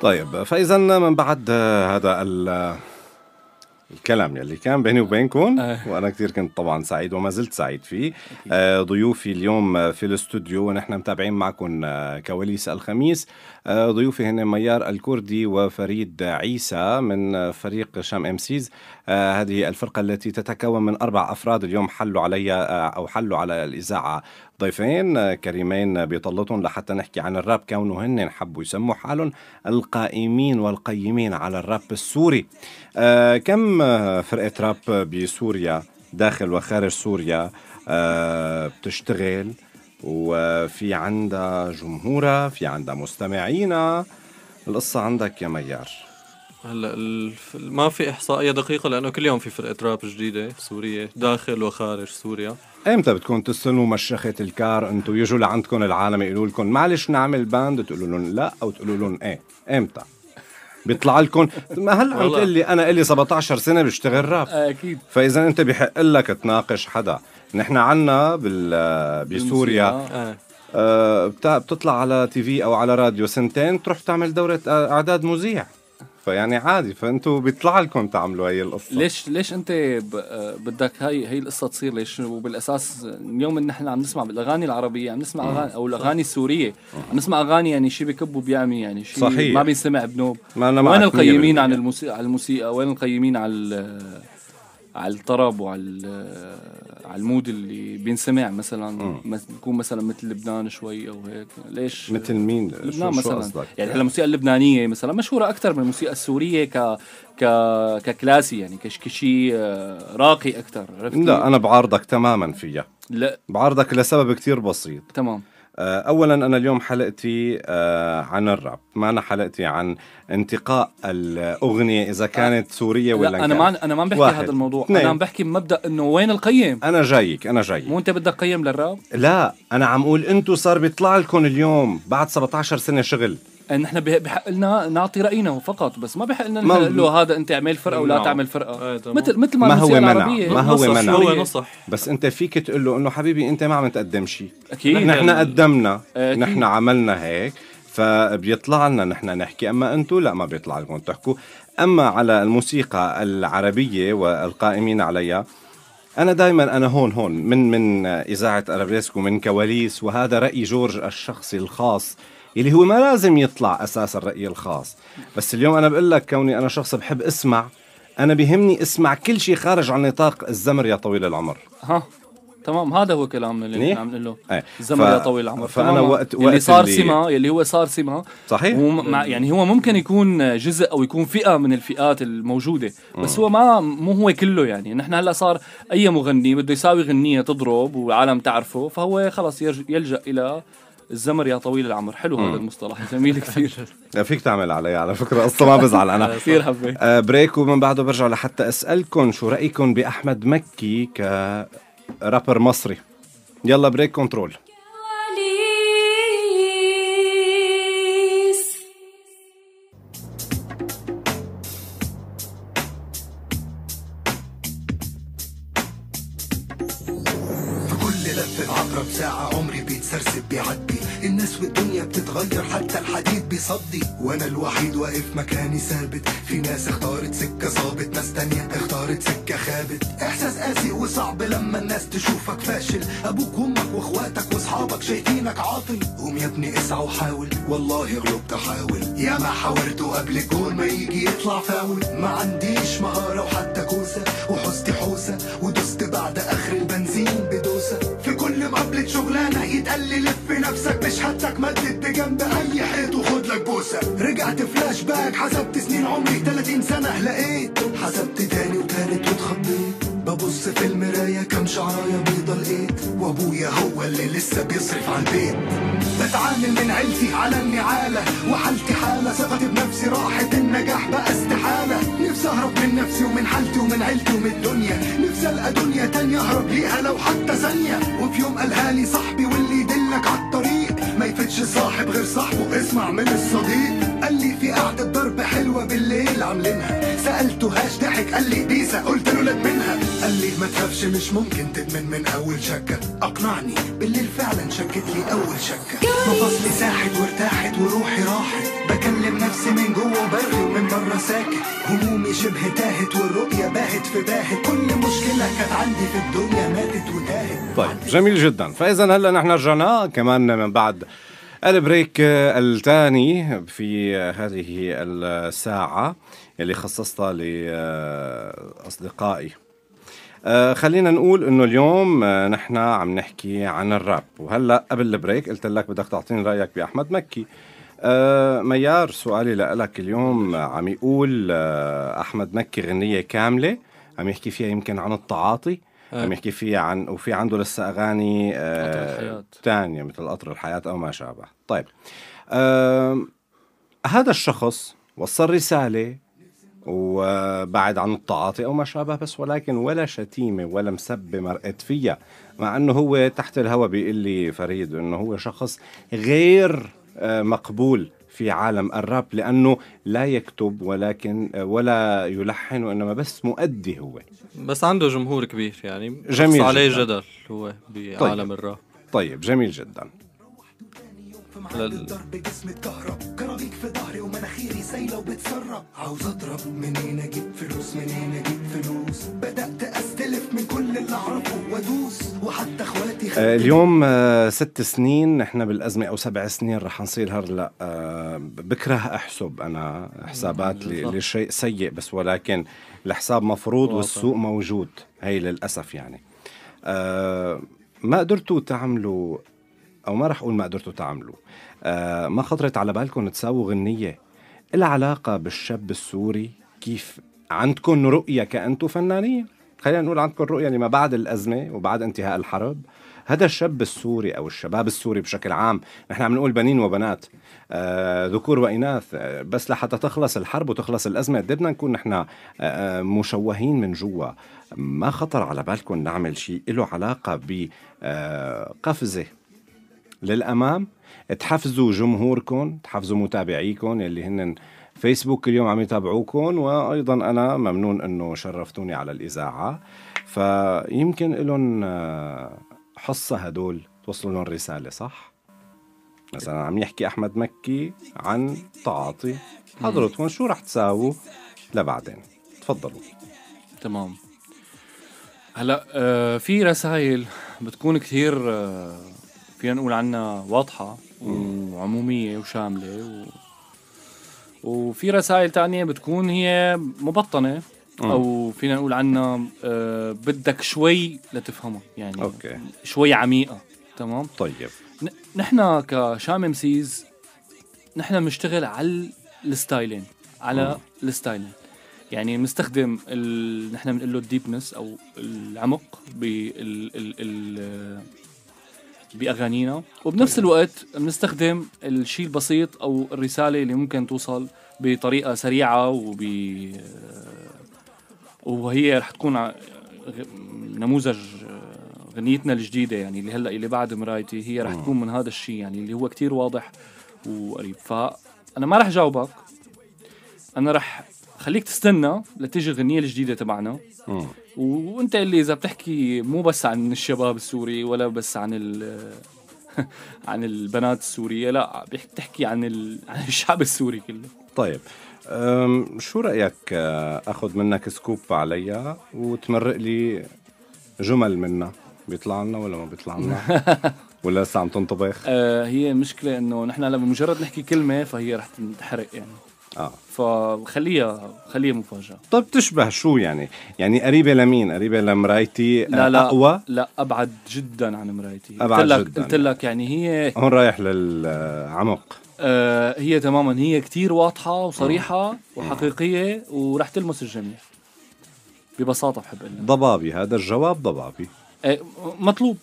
طيب فاذا من بعد هذا ال- الكلام يلي كان بيني وبينكم آه. وأنا كثير كنت طبعا سعيد وما زلت سعيد فيه. آه، ضيوفي اليوم في الاستوديو ونحن متابعين معكم آه، كواليس الخميس. ضيوفي هن ميار الكردي وفريد عيسى من آه، فريق شام إم سيز. هذه الفرقة التي تتكون من أربع أفراد. اليوم حلوا علي آه، أو حلوا على الإذاعة ضيفين آه، كريمين بيطلتهم لحتى نحكي عن الراب كونه هن حبوا يسموا حالهم القائمين والقيمين على الراب السوري. آه، كم آه، فرقة راب بسوريا داخل وخارج سوريا آه، بتشتغل؟ وفي عندها جمهورها في عندها مستمعينا. القصة عندك يا ميار. هلا الف... ما في احصائيه دقيقة لأنه كل يوم في فرقة راب جديدة سورية داخل وخارج سوريا. إمتى بدكم تستلموا مشيخة الكار؟ أنتوا يجوا لعندكم العالم يقولوا لكم معلش نعمل band تقولوا لهم لا أو تقولوا لهم إيه؟ إمتى؟ بيطلع لكم. ما هلا عم. تقول لي أنا إلي 17 سنة بشتغل راب. أكيد. فإذا أنت بحق لك تناقش حدا. نحن عنا بال بسوريا. آه. آه، بتطلع على تي في أو على راديو سنتين تروح تعمل دورة آه، إعداد مذيع. فيعني عادي فأنتوا بيطلع لكم تعملوا هي القصة. ليش ليش أنت ب- بدك هاي هي القصة تصير؟ ليش؟ وبالأساس اليوم نحن عم نسمع بالأغاني العربية عم نسمع اغاني أو الأغاني السورية. عم نسمع أغاني يعني شيء بكب وبيعمي يعني شيء صحيح. ما بينسمع بنوب. ما أنا وين القيمين 100%. عن الموسيقى على الموسيقى؟ وين القيمين على على الطرب وعلى على المود اللي بينسمع مثلا بيكون مثلا مثل لبنان شوي أو هيك. ليش؟ مثل مين؟ لبنان شو, مثلا. قصدك؟ يعني هلا الموسيقى اللبنانية مثلا مشهورة أكثر من الموسيقى السورية ك ك ككلاسي يعني كش كشي آه، راقي أكثر عرفت لا؟ أنا بعارضك تماما فيها. لا. بعارضك لسبب كتير بسيط. تمام. اولا أنا اليوم حلقتي آه، عن الراب ما أنا حلقتي عن انتقاء الأغنية إذا كانت سورية ولا لا أنا. ما أنا ما عم بحكي. هذا الموضوع اثنين. أنا عم بحكي بمبدا إنه وين القيم أنا جايك أنا جاي مو أنت بدك قيم للراب لا أنا عم أقول أنتو صار بيطلع لكم اليوم بعد 17 سنة شغل ان إحنا بح- بحق لنا نعطي رأينا فقط بس ما بحق لنا نقول له هذا أنت اعمل فرقة ولا نعم. تعمل فرقة. تمام. مثل مثل ما, ما هو منع، ما هو منع. هو نصح. بس أنت فيك تقول له إنه حبيبي أنت ما عم تقدم شيء أكيد. نحن قدمنا. أكيد. نحن عملنا هيك. فبيطلع لنا نحن نحكي. أما أنتم لا ما بيطلع لكم تحكوا. أما على الموسيقى العربية والقائمين عليها أنا دائما أنا هون هون من من إذاعة أرابيسك ومن كواليس وهذا رأي جورج الشخصي الخاص. اللي هو ما لازم يطلع أساس الرأي الخاص. بس اليوم أنا بقول لك كوني أنا شخص بحب أسمع أنا بيهمني أسمع كل شيء خارج عن نطاق الزمر يا طويل العمر. ها تمام هذا هو كلامنا اللي عم نقول له إيه. الزمن ف- يا طويل العمر. فأنا تماماً. وقت- اللي وقت صار اللي- سمة يلي هو صار سمة صحيح. هو مع يعني هو ممكن يكون جزء أو يكون فئة من الفئات الموجودة بس هو ما مو هو كله يعني. نحن هلأ صار أي مغني بده يساوي غنية تضرب والعالم تعرفه فهو خلص يلجأ إلى الزمر يا طويل العمر. حلو هذا المصطلح. جميل كثير. فيك تعمل علي على فكرة. قصه ما بزعل أنا. كثير حبيت. آه، break ومن بعده برجع لحتى أسألكم شو رأيكم بأحمد مكي كرابر مصري. يلا break control كواليس كل لفة عقرب ساعة عمري بيتسرسب بيعدي الناس والدنيا بتتغير حتى الحديد بيصدي. وأنا الوحيد واقف مكاني ثابت. في ناس اختارت سكة صابت ناس تانية اختارت سكة خابت. إحساس قاسي وصعب لما الناس تشوفك فاشل. أبوك وأمك وأخواتك وأصحابك شايفينك عاطل. قوم يا ابني اسعى وحاول. والله غلبت احاول يا ما حاولت قبل الجول ما يجي يطلع فاول. ما عنديش مهارة وحتى كوسة. وحوزتي حوسة. ودست بعد آخر البنزين. مقابلة شغلانة يتقال لي لف نفسك بشهادتك مدد بجنب أي حيط وخد لك بوسة. رجعت فلاش باك حسبت سنين عمري 30 سنة لقيت حسبت تاني وتالت واتخضيت ببص في المراية كم شعراية بيضة لقيت وأبويا هو اللي لسه بيصرف على البيت. بتعامل من عيلتي على النعالة وحالتي حالة ثقتي بنفسي راحت النجاح بقى استحالة. نفسي أهرب من نفسي ومن حالتي ومن عيلتي ومن الدنيا. نفسي ألقى دنيا تانية أهرب ليها لو حتى ثانية. وفي يوم قالها لي صاحبي واللي يدلك على الطريق ما يفتش صاحب غير صاحبه اسمع من الصديق. قال لي في قعدة ضرب حلوة بالليل عاملينها. سألته hash ضحك قال لي بيسا قلت له لا ما تخافش مش ممكن تدمن من أول شكة. أقنعني بالليل فعلا شكت لي أول شكة. مفاصلي ساحت وارتاحت وروحي راحت. بكلم نفسي من جوه وبرغي ومن بره ساكت. همومي شبه تاهت والرؤية باهت في باهت. كل مشكلة كانت عندي في الدنيا ماتت وتاهت. طيب جميل جدا. فاذا هلا نحن رجعنا كمان من بعد البريك الثاني في هذه الساعة اللي خصصتها لأصدقائي. آه، خلينا نقول إنه اليوم آه، نحن عم نحكي عن الراب وهلأ قبل البريك قلت لك بدك تعطيني رأيك بأحمد مكي آه، ميار سؤالي لك اليوم عم يقول آه، أحمد مكي غنية كاملة عم يحكي فيها يمكن عن التعاطي. عم يحكي فيها عن وفي عنده لسه أغاني آه. تانية مثل قطر الحياة أو ما شابه طيب آه هذا الشخص وصل رسالة وبعد عن التعاطي أو ما شابه بس ولكن ولا شتيمة ولا مسبة مرقت فيها مع إنه هو تحت الهوى بيقول لي فريد إنه هو شخص غير آه، مقبول في عالم الراب لأنه لا يكتب ولكن آه، ولا يلحن وإنما بس مؤدي هو. بس عنده جمهور كبير يعني جميل عليه. جدل هو بعالم الراب. طيب جميل جدا. لل- جسمي اتكهرب كرابيك في ظهري ومناخيري سايلة وبتسرب عاوز اضرب منين أجيب فلوس؟ منين أجيب فلوس؟ بدأت أستلف من كل اللي أعرفه وأدوس. وحتى أخواتي آه، اليوم آه، ست سنين. نحن بالأزمة أو سبع سنين رح نصير هلا. آه، بكره أحسب أنا حسابات. لشيء سيء بس ولكن الحساب مفروض. والسوق موجود. هي للأسف يعني. آه، ما قدرتوا تعملوا أو ما رح أقول ما قدرتوا تعملوا. آه، ما خطرت على بالكم تساووا غنية. إلها علاقة بالشاب السوري؟ كيف عندكم رؤية كأنتم فنانين؟ خلينا نقول عندكم رؤية لما بعد الأزمة وبعد انتهاء الحرب. هذا الشاب السوري أو الشباب السوري بشكل عام نحن عم نقول بنين وبنات. آه، ذكور وإناث. آه، بس لحتى تخلص الحرب وتخلص الأزمة قد بدنا نكون نحن آه، آه، مشوهين من جوا. ما خطر على بالكم نعمل شيء له علاقة بقفزة للأمام. تحفزوا جمهوركم تحفزوا متابعيكم يلي هن فيسبوك اليوم عم يتابعوكم وأيضا أنا ممنون إنه شرفتوني على الإذاعة. فيمكن لهم حصة هدول توصلوا لهم رسالة صح؟ مثلا عم يحكي أحمد مكي عن تعاطي. حضرتكم شو رح تساووا لبعدين؟ تفضلوا. تمام. هلا آه في رسائل بتكون كثير آه فينا نقول عنها واضحة وعمومية وشاملة و... وفي رسائل تانية بتكون هي مبطنة أو فينا نقول عنها آه بدك شوي لتفهمها يعني أوكي. شوي عميقة تمام؟ طيب. نحن ك Sham MCs نحن بنشتغل على الستايلين على الستايلين. يعني بنستخدم ال... نحن بنقول له ال deepness أو العمق بال... ال... ال... بأغانينا. وبنفس الوقت بنستخدم الشيء البسيط أو الرسالة اللي ممكن توصل بطريقة سريعة وب وهي رح تكون نموذج آه، غنيتنا الجديدة يعني اللي هلأ اللي بعد مرايتي هي رح تكون من هذا الشيء يعني اللي هو كتير واضح وقريب. فأنا ما رح جاوبك. أنا رح خليك تستنى لتيجي الغنية الجديدة تبعنا. مم. وانت اللي إذا بتحكي مو بس عن الشباب السوري ولا بس عن ال عن البنات السورية لا بتحكي عن ال... عن الشعب السوري كله. طيب شو رأيك آه، أخذ منك سكوب عليها وتمرق لي جمل منها بيطلع لنا ولا ما بيطلع لنا؟ ولا لسه عم تنطبخ؟ آه هي المشكلة إنه نحن هلا بمجرد نحكي كلمة فهي رح تنحرق يعني. آه. فخليها خليها مفاجأة. طيب تشبه شو يعني؟ يعني قريبة لمين؟ قريبة لمرايتي لا آه، لا أقوى؟ لا أبعد جدا عن مرايتي. أبعد قلت لك جداً. قلت لك يعني هي هون رايح للعمق. آه هي تماما هي كتير واضحة وصريحة وحقيقية ورح تلمس الجميع. ببساطة بحب أقول ضبابي هذا الجواب ضبابي. آه مطلوب.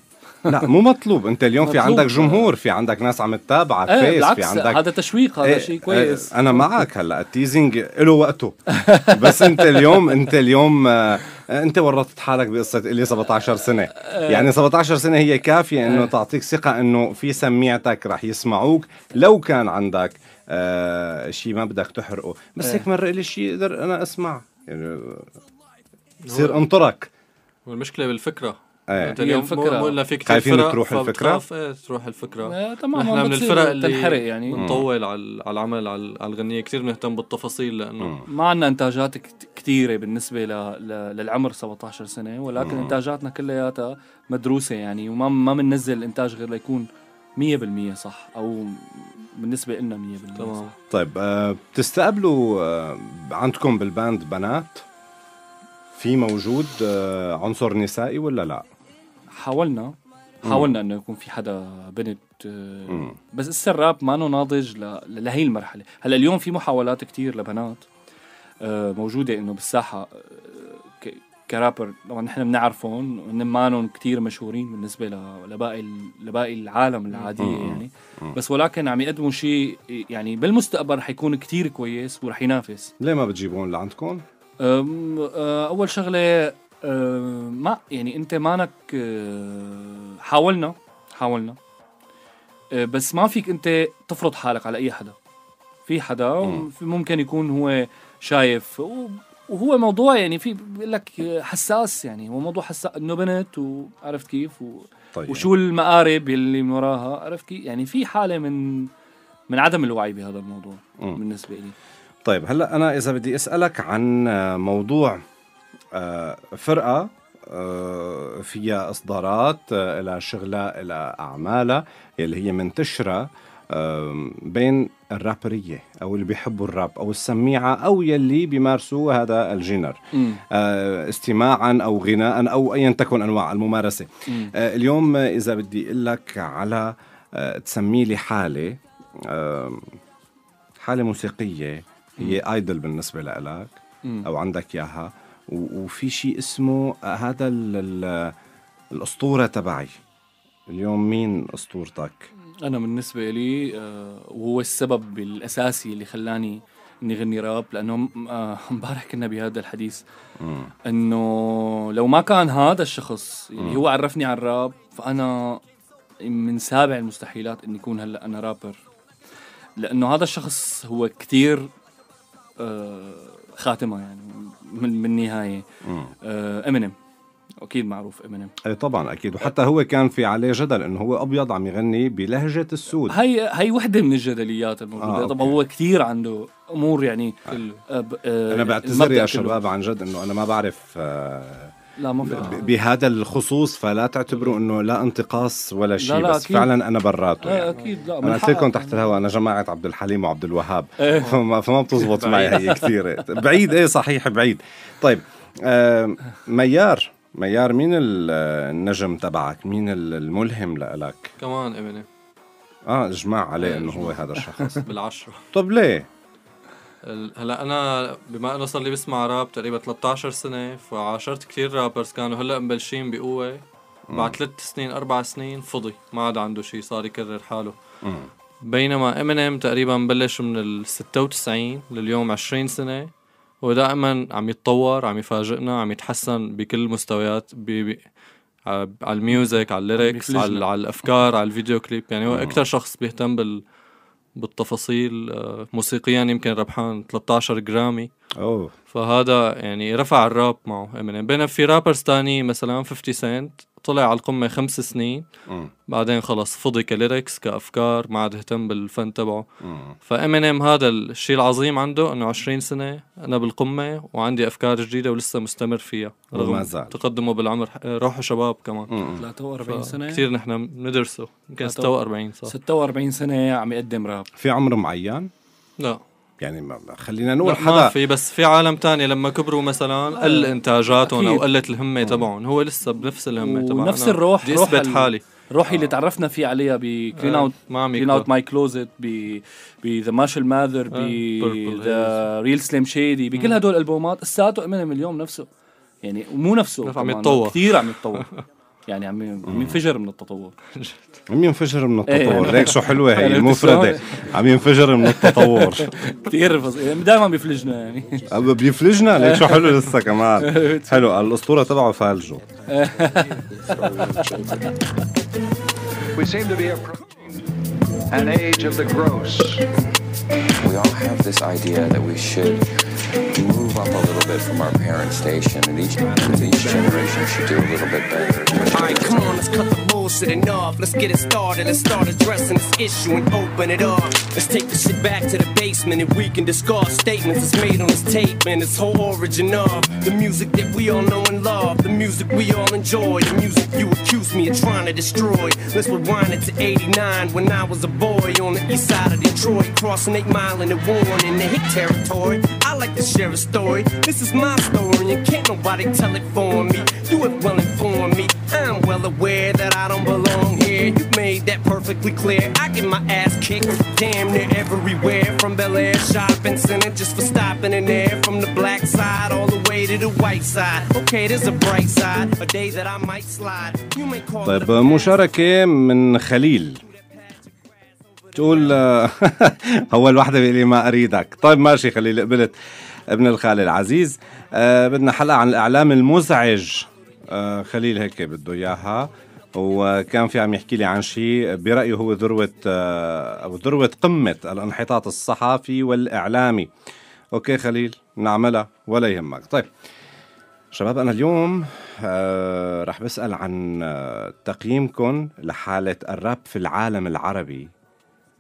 لا مو مطلوب. انت اليوم في. عندك جمهور في عندك ناس عم تتابعك إيه فيس في عندك هذا تشويق هذا إيه، شيء كويس. إيه، أنا معك هلأ. ال teasing له وقته. بس انت اليوم انت اليوم آه، انت ورطت حالك بقصة اللي 17 سنة. يعني 17 سنة هي كافية إنه تعطيك ثقة إنه في سميعتك رح يسمعوك. لو كان عندك آه شيء ما بدك تحرقه. بس إيه. هيك مرق لي شيء أقدر أنا أسمع. يعني بصير أنطرك. والمشكلة بالفكرة. إيه. اليوم الفكرة. مو مو إلا في كثير خايفين فرق تروح الفكرة؟ فبتخاف إيه تروح الفكرة تماما نحن من الفرق اللي تنحرق يعني بنطول على على العمل على الغنية كثير بنهتم بالتفاصيل لأنه ما عندنا انتاجات كت- كتيرة بالنسبة ل... ل... للعمر 17 سنة ولكن إنتاجاتنا كلياتها مدروسة يعني وما ما بننزل إنتاج غير ليكون 100% صح أو بالنسبة لنا 100% تمام صح. طيب آه بتستقبلوا آه عندكم بالباند بنات في موجود آه عنصر نسائي ولا لا حاولنا حاولنا إنه يكون في حدا بنت آه،. بس لسه الراب ما ناضج. لهي المرحلة هلأ اليوم في محاولات كتير لبنات آه، موجودة إنه بالساحة آه،. كرابر طبعا نحن بنعرفهم وهن مانن كتير مشهورين بالنسبة. لباقي. لباقي العالم العادية. يعني بس ولكن عم يقدموا شيء يعني بالمستقبل حيكون كتير كويس ورح ينافس ليه ما بتجيبون لعندكم أول شغلة آه، ما يعني انت مانك آه، حاولنا حاولنا. آه، بس ما فيك انت تفرض حالك على أي حدا. في حدا مم. ممكن يكون هو شايف. وهو موضوع يعني في بيقول لك حساس يعني. هو موضوع حساس. إنه بنت وعرفت كيف و طيب. وشو المقارب اللي من وراها عرفت كيف يعني في حالة من من عدم الوعي بهذا الموضوع مم. بالنسبة لي. طيب هلأ أنا إذا بدي أسألك عن موضوع فرقة آه، فيها إصدارات آه، لها شغلها لها اعمالها يلي هي منتشرة بين الرابرية أو اللي بيحبوا الراب أو السميعة أو يلي بيمارسوا هذا الجينر. آه، استماعا أو غناء أو ايا تكن أنواع الممارسة مم. آه، اليوم آه، إذا بدي أقول لك على آه، تسمي لي حالة آم، حالة موسيقية هي ايدل بالنسبة لك. أو عندك إياها وفي شيء اسمه هذا ال- ال- الأسطورة تبعي اليوم مين أسطورتك أنا بالنسبة لي آه، وهو السبب الأساسي اللي خلاني اني غني راب لأنه آه، امبارح كنا بهذا الحديث. إنه لو ما كان هذا الشخص اللي مم. هو عرفني على الراب فأنا من سابع المستحيلات إني أكون هلأ أنا رابر لأنه هذا الشخص هو كثير آه خاتمة يعني من من النهاية. آه إمينيم. أكيد معروف إمينيم. أي طبعا أكيد. وحتى هو كان في عليه جدل إنه هو أبيض عم يغني بلهجة السود. هي هي وحدة من الجدليات الموجودة. آه، آه طبعا. هو كثير عنده أمور يعني آه. ب- آه أنا بعتذر يا. شباب عن جد إنه أنا ما بعرف آه، لا ما ب- في بهذا الخصوص فلا تعتبروا إنه لا انتقاص ولا شيء لا، بس أكيد. فعلا أنا براته آه يعني. أكيد لا من أنا قلت لكم. تحت الهواء أنا جماعة عبد الحليم وعبد الوهاب. إيه. فما, فما بتزبط معي هي كثير بعيد إيه صحيح بعيد. طيب آه ميار ميار مين ال- النجم تبعك؟ مين ال- الملهم لك؟ كمان امينيم آه إجماع عليه إنه هو هذا الشخص. بالعشرة. طب ليه؟ هلا أنا بما إنه صار لي بسمع راب تقريبا 13 سنة فعاشرت كتير rappers كانوا هلأ مبلشين بقوة. بعد ثلاث سنين أربع سنين فضي ما عاد عنده شيء صار يكرر حاله. بينما امينيم تقريبا بلش من ال 96 لليوم 20 سنة. ودائما عم يتطور عم يفاجئنا عم يتحسن بكل المستويات بي بي على ال music على ال lyrics. على, على الأفكار على الفيديو كليب. يعني هو أكثر شخص بيهتم بال بالتفاصيل آه، موسيقيا يمكن ربحان 13 Grammy. أوه. فهذا يعني رفع الراب معه. امينيم بينما في rappers تاني مثلا 50 سنت طلع على القمة خمس سنين مم. بعدين خلص فضي ك lyrics كأفكار ما عاد اهتم بالفن تبعه. فامينيم هذا الشيء العظيم عنده إنه 20 سنة أنا بالقمة وعندي أفكار جديدة ولسه مستمر فيها زال. تقدمه بالعمر روحه شباب كمان مم. 43 سنة كثير نحن بندرسه يمكن 46 صح 46 سنة عم يقدم راب في عمر معين لا يعني ما خلينا نقول لا ما حدا في بس في عالم تانية لما كبروا مثلا قل انتاجاتهم أو. قلت الهمة تبعهم هو لسه بنفس الهمة تبعهم أنا الروح بدي اثبت ال- حالي. روحي اللي تعرفنا فيه عليها ب cleanin' آه، out cleanin' out my closet ب ب The Marshall Mathers ب The Real Slim Shady بكل هدول الالبومات لساته امينيم اليوم نفسه. يعني ومو نفسه عم يتطور. كثير عم يتطور يعني عم عم ينفجر من التطور. عم ينفجر من. التطور. ليك شو حلوة هي عرفت المفردة عم ينفجر من التطور. كثير دائما بيفلجنا يعني. بيفلجنا؟ ليك شو حلو لسه كمان. حلو الأسطورة تبعه فالجو. We seem to be approaching an age of the gross. We all have this idea that we should move up a little bit from our parent station, and each each generation should do a little bit better. Alright, come on, let's cut the bullshit enough. Let's get it started. Let's start addressing this issue and open it up. Let's take the shit back to the basement and we can discuss statements that's made on this tape and its whole origin of the music that we all know and love, the music we all enjoy, the music you accuse me of trying to destroy. Let's rewind it to 89 when I was a boy on the east side of Detroit, crossing 8 Mile in the Warren in the hick territory. I like to share a story. This is my story and can't nobody tell it for me. You have well informed me. I'm well aware that I don't belong here. You made that perfectly clear. I get my ass kicked damn near everywhere. From Bel Air shopping center just for stopping in there. From the black side all the way to the white side. Okay, there's a bright side. A day that I might slide. You may call طيب مشاركة من خليل تقول أول وحدة بيقول لي ما أريدك طيب ماشي خليل قبلت ابن الخال العزيز آه بدنا حلقة عن الإعلام المزعج. آه خليل هيك بده إياها. وكان في عم يحكي لي عن شيء برأيه هو ذروة آه أو ذروة قمة الانحطاط الصحفي والإعلامي. أوكي خليل نعملها ولا يهمك. طيب شباب أنا اليوم آه رح بسأل عن آه تقييمكم لحالة الراب في العالم العربي.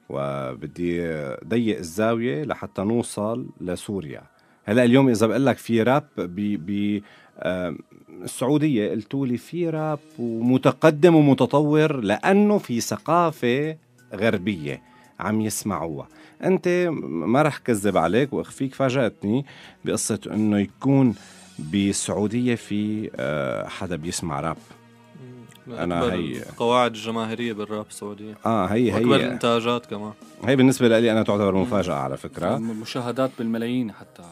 وبدي ضيق الزاوية لحتى نوصل لسوريا. هلا اليوم إذا بقول لك في راب ب ب آه، السعودية قلتوا لي في راب ومتقدم ومتطور لأنه في ثقافة غربية عم يسمعوها. أنت ما رح كذب عليك وأخفيك فاجأتني بقصة أنه يكون بالسعودية في آه، حدا بيسمع راب. أنا أكبر هي. القواعد الجماهيرية بالراب السعودية. آه هي هي. الإنتاجات كمان. هي بالنسبة لي أنا تعتبر مفاجأة على فكرة. مشاهدات بالملايين حتى.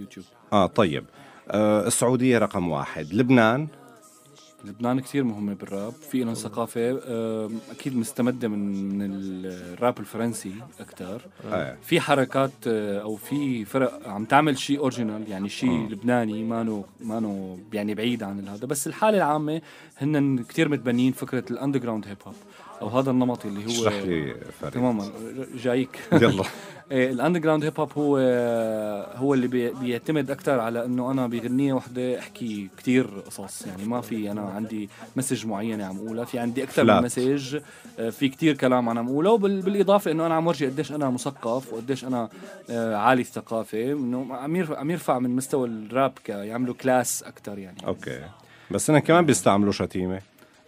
يوتيوب. آه طيب. آه السعودية رقم واحد. لبنان؟ لبنان كثير مهمة بالراب. في لهم ثقافة آه، أكيد مستمدة من من الراب الفرنسي أكثر آه. في حركات آه، أو في فرق عم تعمل شيء original يعني شيء لبناني مانو مانو يعني بعيد عن هذا. بس الحالة العامة هن كثير متبنيين فكرة ال underground hip hop أو هذا النمط اللي هو اشرح لي فريد. تماما. جايك. يلا. إيه، ال underground hip hop هو هو اللي بي- بيعتمد أكثر على إنه أنا بغنيه وحدة أحكي كتير قصص. يعني ما في أنا عندي message معينة عم أقولها. في عندي أكثر. من message. آه، في كتير كلام أنا عم أقوله. وبالاضافه إنه أنا عم ورجي قديش أنا مثقف وقديش أنا آه، عالي الثقافة. إنه عم عم يرفع من مستوى الراب يعملوا class أكثر يعني. أوكي. بس هن كمان بيستعملوا شتيمة.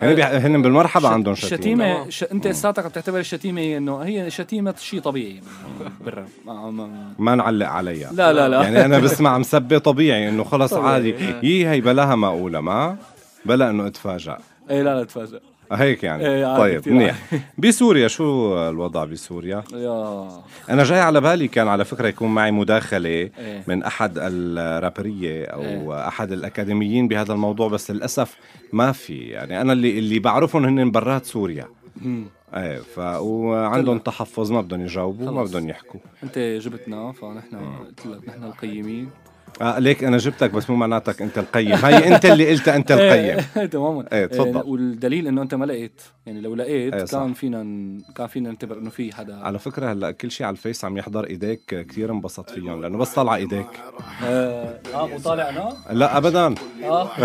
هن بيح... هن بالمرحبا عندهم شتيمة. شتيمة ش... أنت لساتك عم تعتبر الشتيمة هي إنه هي شتيمة شيء طبيعي بالراب ما... ما... ما نعلق عليها. لا لا لا. يعني أنا بسمع مسبة طبيعي إنه خلص طبيعي. عادي. يي هي بلاها مقولة ما؟ بلا إنه اتفاجأ. إيه لا لا تفاجئ هيك يعني. عادي طيب منيح. بسوريا شو الوضع بسوريا؟ يا. أنا جاي على بالي كان على فكرة يكون معي مداخلة إيه. من أحد الرابرية أو إيه. أحد الأكاديميين بهذا الموضوع بس للأسف ما في. يعني أنا اللي اللي بعرفهم هن برات سوريا. مم. إيه ف وعندهم تحفظ ما بدهم يجاوبوا ما. بدهم يحكوا. أنت جبتنا فنحن قلت لك نحن القيمين. آه ليك أنا جبتك بس مو معناتك أنت القيم. هي أنت اللي قلت أنت القيم. إيه، تماما. إيه تفضل. والدليل إنه أنت ما لقيت يعني لو لقيت إيه، صح. كان فينا كان فينا نعتبر إنه في حدا. على فكرة هلأ كل شيء على الفيس عم يحضر إيديك كثير انبسط فيهم لأنه بس طلع إيديك. آه آه، مو طالع أنا؟ لا ابدا. آه.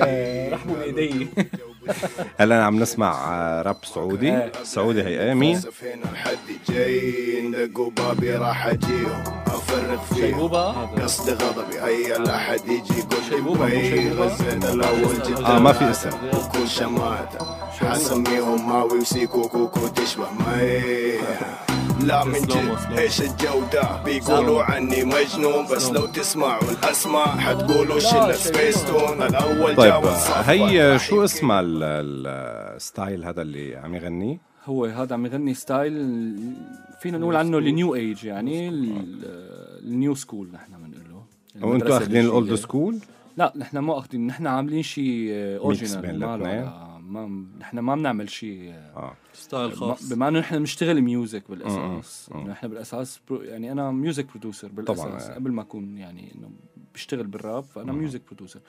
آه، رحموا بايدي هلا عم نسمع آه، راب سعودي. إيه. سعودي هي إيه؟ مين؟ بابي راح اجيهم افرغ فيهم شيبوبة قصد غضبي هيا لا حد يجي يقول لي. غزل الأول جدا آه ما في اسم. وكل شماتة. حسميهم ماوي وسيكو كوكو تشبه مي لا من جد. إيش الجودة؟ بيقولوا عني مجنون بس لو تسمعوا الأسماء حتقولوا شلة سبيستون الأول طيب جاوب صف هي شو اسمها ال- ال- ال style هذا اللي عم يغنيه هو هذا عم يغني style فينا نقول عنه ال new age يعني ال- ال new school نحن بنقول له. وأنتم أخذين. ال old school لا نحن ما أخذين نحن عاملين شيء original بين ما نحن ما بنعمل شيء آه. style خاص. بما إنه نحن بنشتغل music بالأساس. مم. انه نحن بالأساس pro يعني أنا music producer بالأساس طبعاً. قبل ما أكون يعني إنه بشتغل بالراب فأنا music producer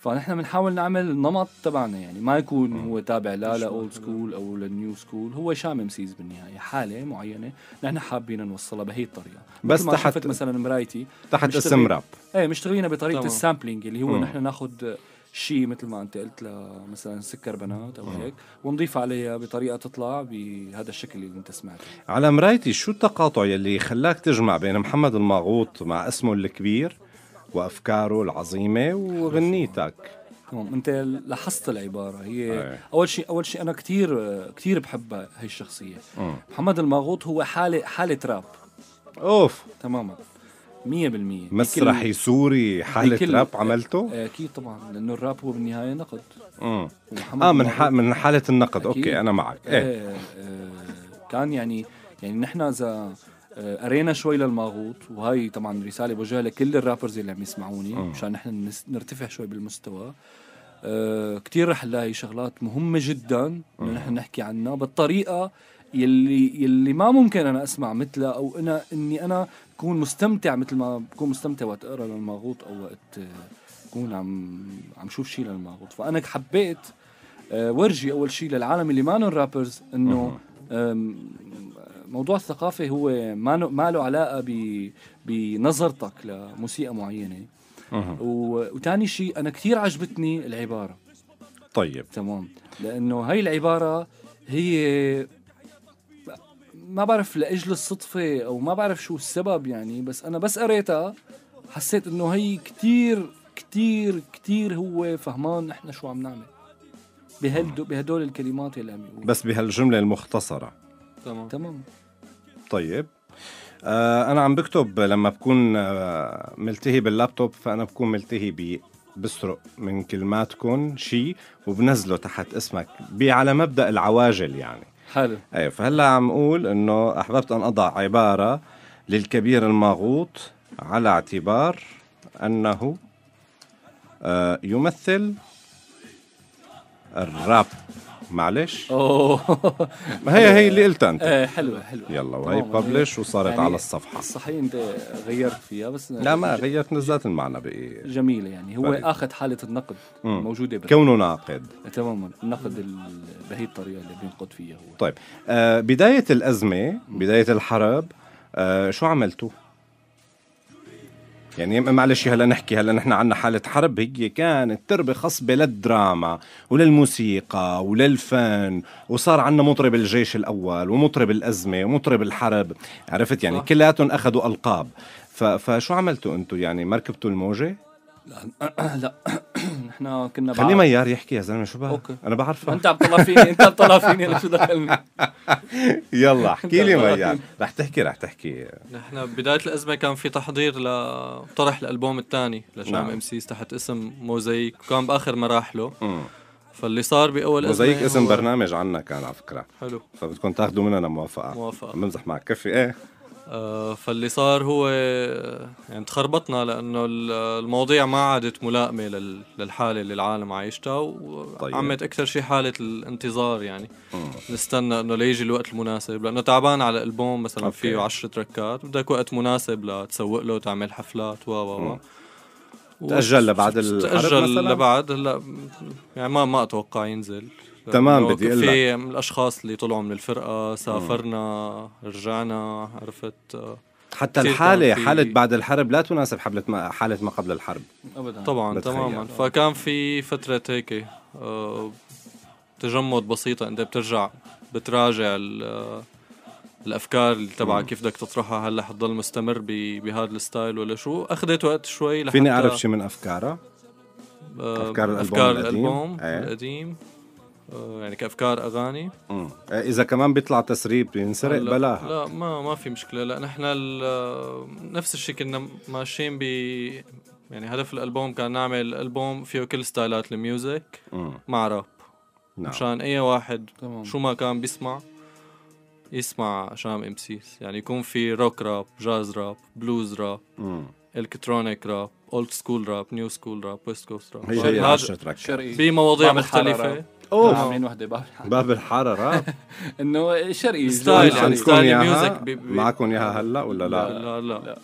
فنحن بنحاول نعمل النمط تبعنا يعني ما يكون هو تابع لا ل old school أو لل new school هو Sham MCs بالنهاية حالة معينة نحن حابين نوصلها بهي الطريقة. بس تحت- مثلا مرايتي تحت اسم راب إيه مشتغلين بطريقة. ال sampling اللي هو مم. نحن ناخذ شيء مثل ما أنت قلت مثلا سكر بنات أو هيك ونضيف عليها بطريقة تطلع بهذا الشكل اللي أنت سمعته. على مرايتي شو التقاطع يلي خلاك تجمع بين محمد الماغوط مع اسمه الكبير وأفكاره العظيمة وغنيتك؟ تمام أنت لاحظت العبارة هي أيه. أول شيء أول شيء أنا كثير كثير بحب هاي الشخصية. مم. محمد الماغوط هو حالة حالة راب. أوف. تماما. 100% مسرحي سوري حالة بكل- راب عملته؟ أكيد طبعا لأنه الراب هو بالنهاية نقد مم. ومحمد آه من ح... من حالة النقد أكيد. okay أنا معك إيه إيه آه، كان يعني يعني نحن إذا آه، قرينا شوي للماغوط وهي طبعا رسالة بوجهها لكل ال rappers اللي عم يسمعوني. مشان نحن نس- نرتفع شوي بالمستوى آه كتير رح نلاقي شغلات مهمة جدا إنه نحن نحكي عنها بالطريقة يلي يلي ما ممكن أنا أسمع مثلها أو أنا إني أنا اكون مستمتع مثل ما بكون مستمتع وقت أقرأ للماغوط أو وقت آه، اكون عم عم شوف شيء للماغوط فأنا حبيت آه، ورجي أول شيء للعالم اللي ما رابرز إنه موضوع الثقافة هو ما له- ما له علاقة ب بنظرتك لموسيقى معينة. مهم. و- وتاني شيء أنا كثير عجبتني العبارة. طيب. تمام. لأنه هاي العبارة هي ما بعرف لإجل الصدفة أو ما بعرف شو السبب يعني بس أنا بس قريتها حسيت إنه هي كتير كتير كتير هو فهمان نحن شو عم نعمل بهال بهدول الكلمات اللي عم يقول بس بهالجملة المختصرة. تمام. تمام. طيب. آه أنا عم بكتب لما بكون آه ملتهي باللابتوب فأنا بكون ملتهي ب بسرق من كلماتكم شيء وبنزله تحت اسمك ب- على مبدأ العواجل يعني. حلو. إيه فهلا عم أقول إنه أحببت أن أضع عبارة للكبير الماغوط على اعتبار أنه آه يمثل الراب. معلش. أوه. ما هي هي اللي قلتها أنت. إيه حلوة حلوة. يلا وهي. ببلش وصارت على الصفحة. صحيح أنت غيرت فيها بس لا ما غيرت نزلت المعنى بقي. جميلة يعني. هو. آخذ حالة النقد. موجودة بال- كونه ناقد. تماما. النقد ال- بهي الطريقة اللي بينقد فيها هو. طيب. آه بداية الأزمة بداية الحرب آه شو عملتوا؟ يعني معلش هلا نحكي هلا نحن عنا حالة حرب. هي كانت تربة خصبة للدراما وللموسيقى وللفن وصار عنا مطرب الجيش الأول ومطرب الأزمة ومطرب الحرب. عرفت؟ يعني. كلياتهم أخذوا ألقاب. فشو عملتوا أنتوا؟ يعني ما ركبتوا الموجة؟ لا لا. نحن كنا خلي بعرف- ميار يحكي يا زلمة شو بقى؟ okay. أنا بعرفه. أنت عم تطلع فيني أنت عم تطلع فيني أنا شو دخلني؟ يلا احكي لي ميار. رح تحكي رح تحكي. نحن بداية الأزمة كان في تحضير لطرح الألبوم الثاني ل Sham نعم. MCs تحت اسم موزايك. وكان بآخر مراحله. فاللي صار بأول أزمة موزايك اسم برنامج عنا كان على فكرة. حلو. فبدكم تاخذوا مننا موافقة. موافقة. بمزح معك. كفي إيه؟ فاللي صار هو يعني تخربطنا لأنه ال- المواضيع ما عادت ملائمة لل- للحالة اللي العالم عايشتها وعمت أكثر شيء حالة الانتظار يعني نستنى إنه ليجي الوقت المناسب لأنه تعبان على ألبوم مثلا أوكي. فيه 10 تركات بدك وقت مناسب لتسوق له وتعمل حفلات و و و مم. تأجل لبعد الحرب تأجل مثلاً؟ لبعد هلا يعني ما ما أتوقع ينزل تمام، بدي أقول في من الأشخاص اللي طلعوا من الفرقة سافرنا رجعنا عرفت آه، حتى في- حالة بعد الحرب لا تناسب حالة ما حالة ما قبل الحرب. ابدا. طبعا. تماما. فكان في فترة هيك آه، تجمد بسيطة. أنت بترجع بتراجع ال- آه، الأفكار اللي تبعك مم. كيف بدك تطرحها هل رح تضل مستمر ب- بهذا الستايل ولا شو؟ أخذت وقت شوي لحتى فيني أعرف شي من أفكارها؟ آه، أفكار الألبوم أفكار القديم؟ الألبوم إيه. القديم. آه، يعني كأفكار أغاني مم. آه، إذا كمان بيطلع تسريب بينسرق بلاها لا ما ما في مشكلة لا نحن ال- نفس الشيء كنا ماشيين ب يعني هدف الألبوم كان نعمل ألبوم فيه كل ستايلات ال music مم. مع راب نعم. مشان أي واحد تمام. شو ما كان بيسمع يسمع شام إمسيز يعني يكون في rock rap jazz rap blues rap مم. electronic rap old school rap new school rap west coast rap هي هي هاد- شرقي بمواضيع باب أوف. عاملين وحده باب الحارة. باب الحارة راب إنه شرقي style يعني. style؟ music معكم إياها هلأ ولا لا؟ لا لا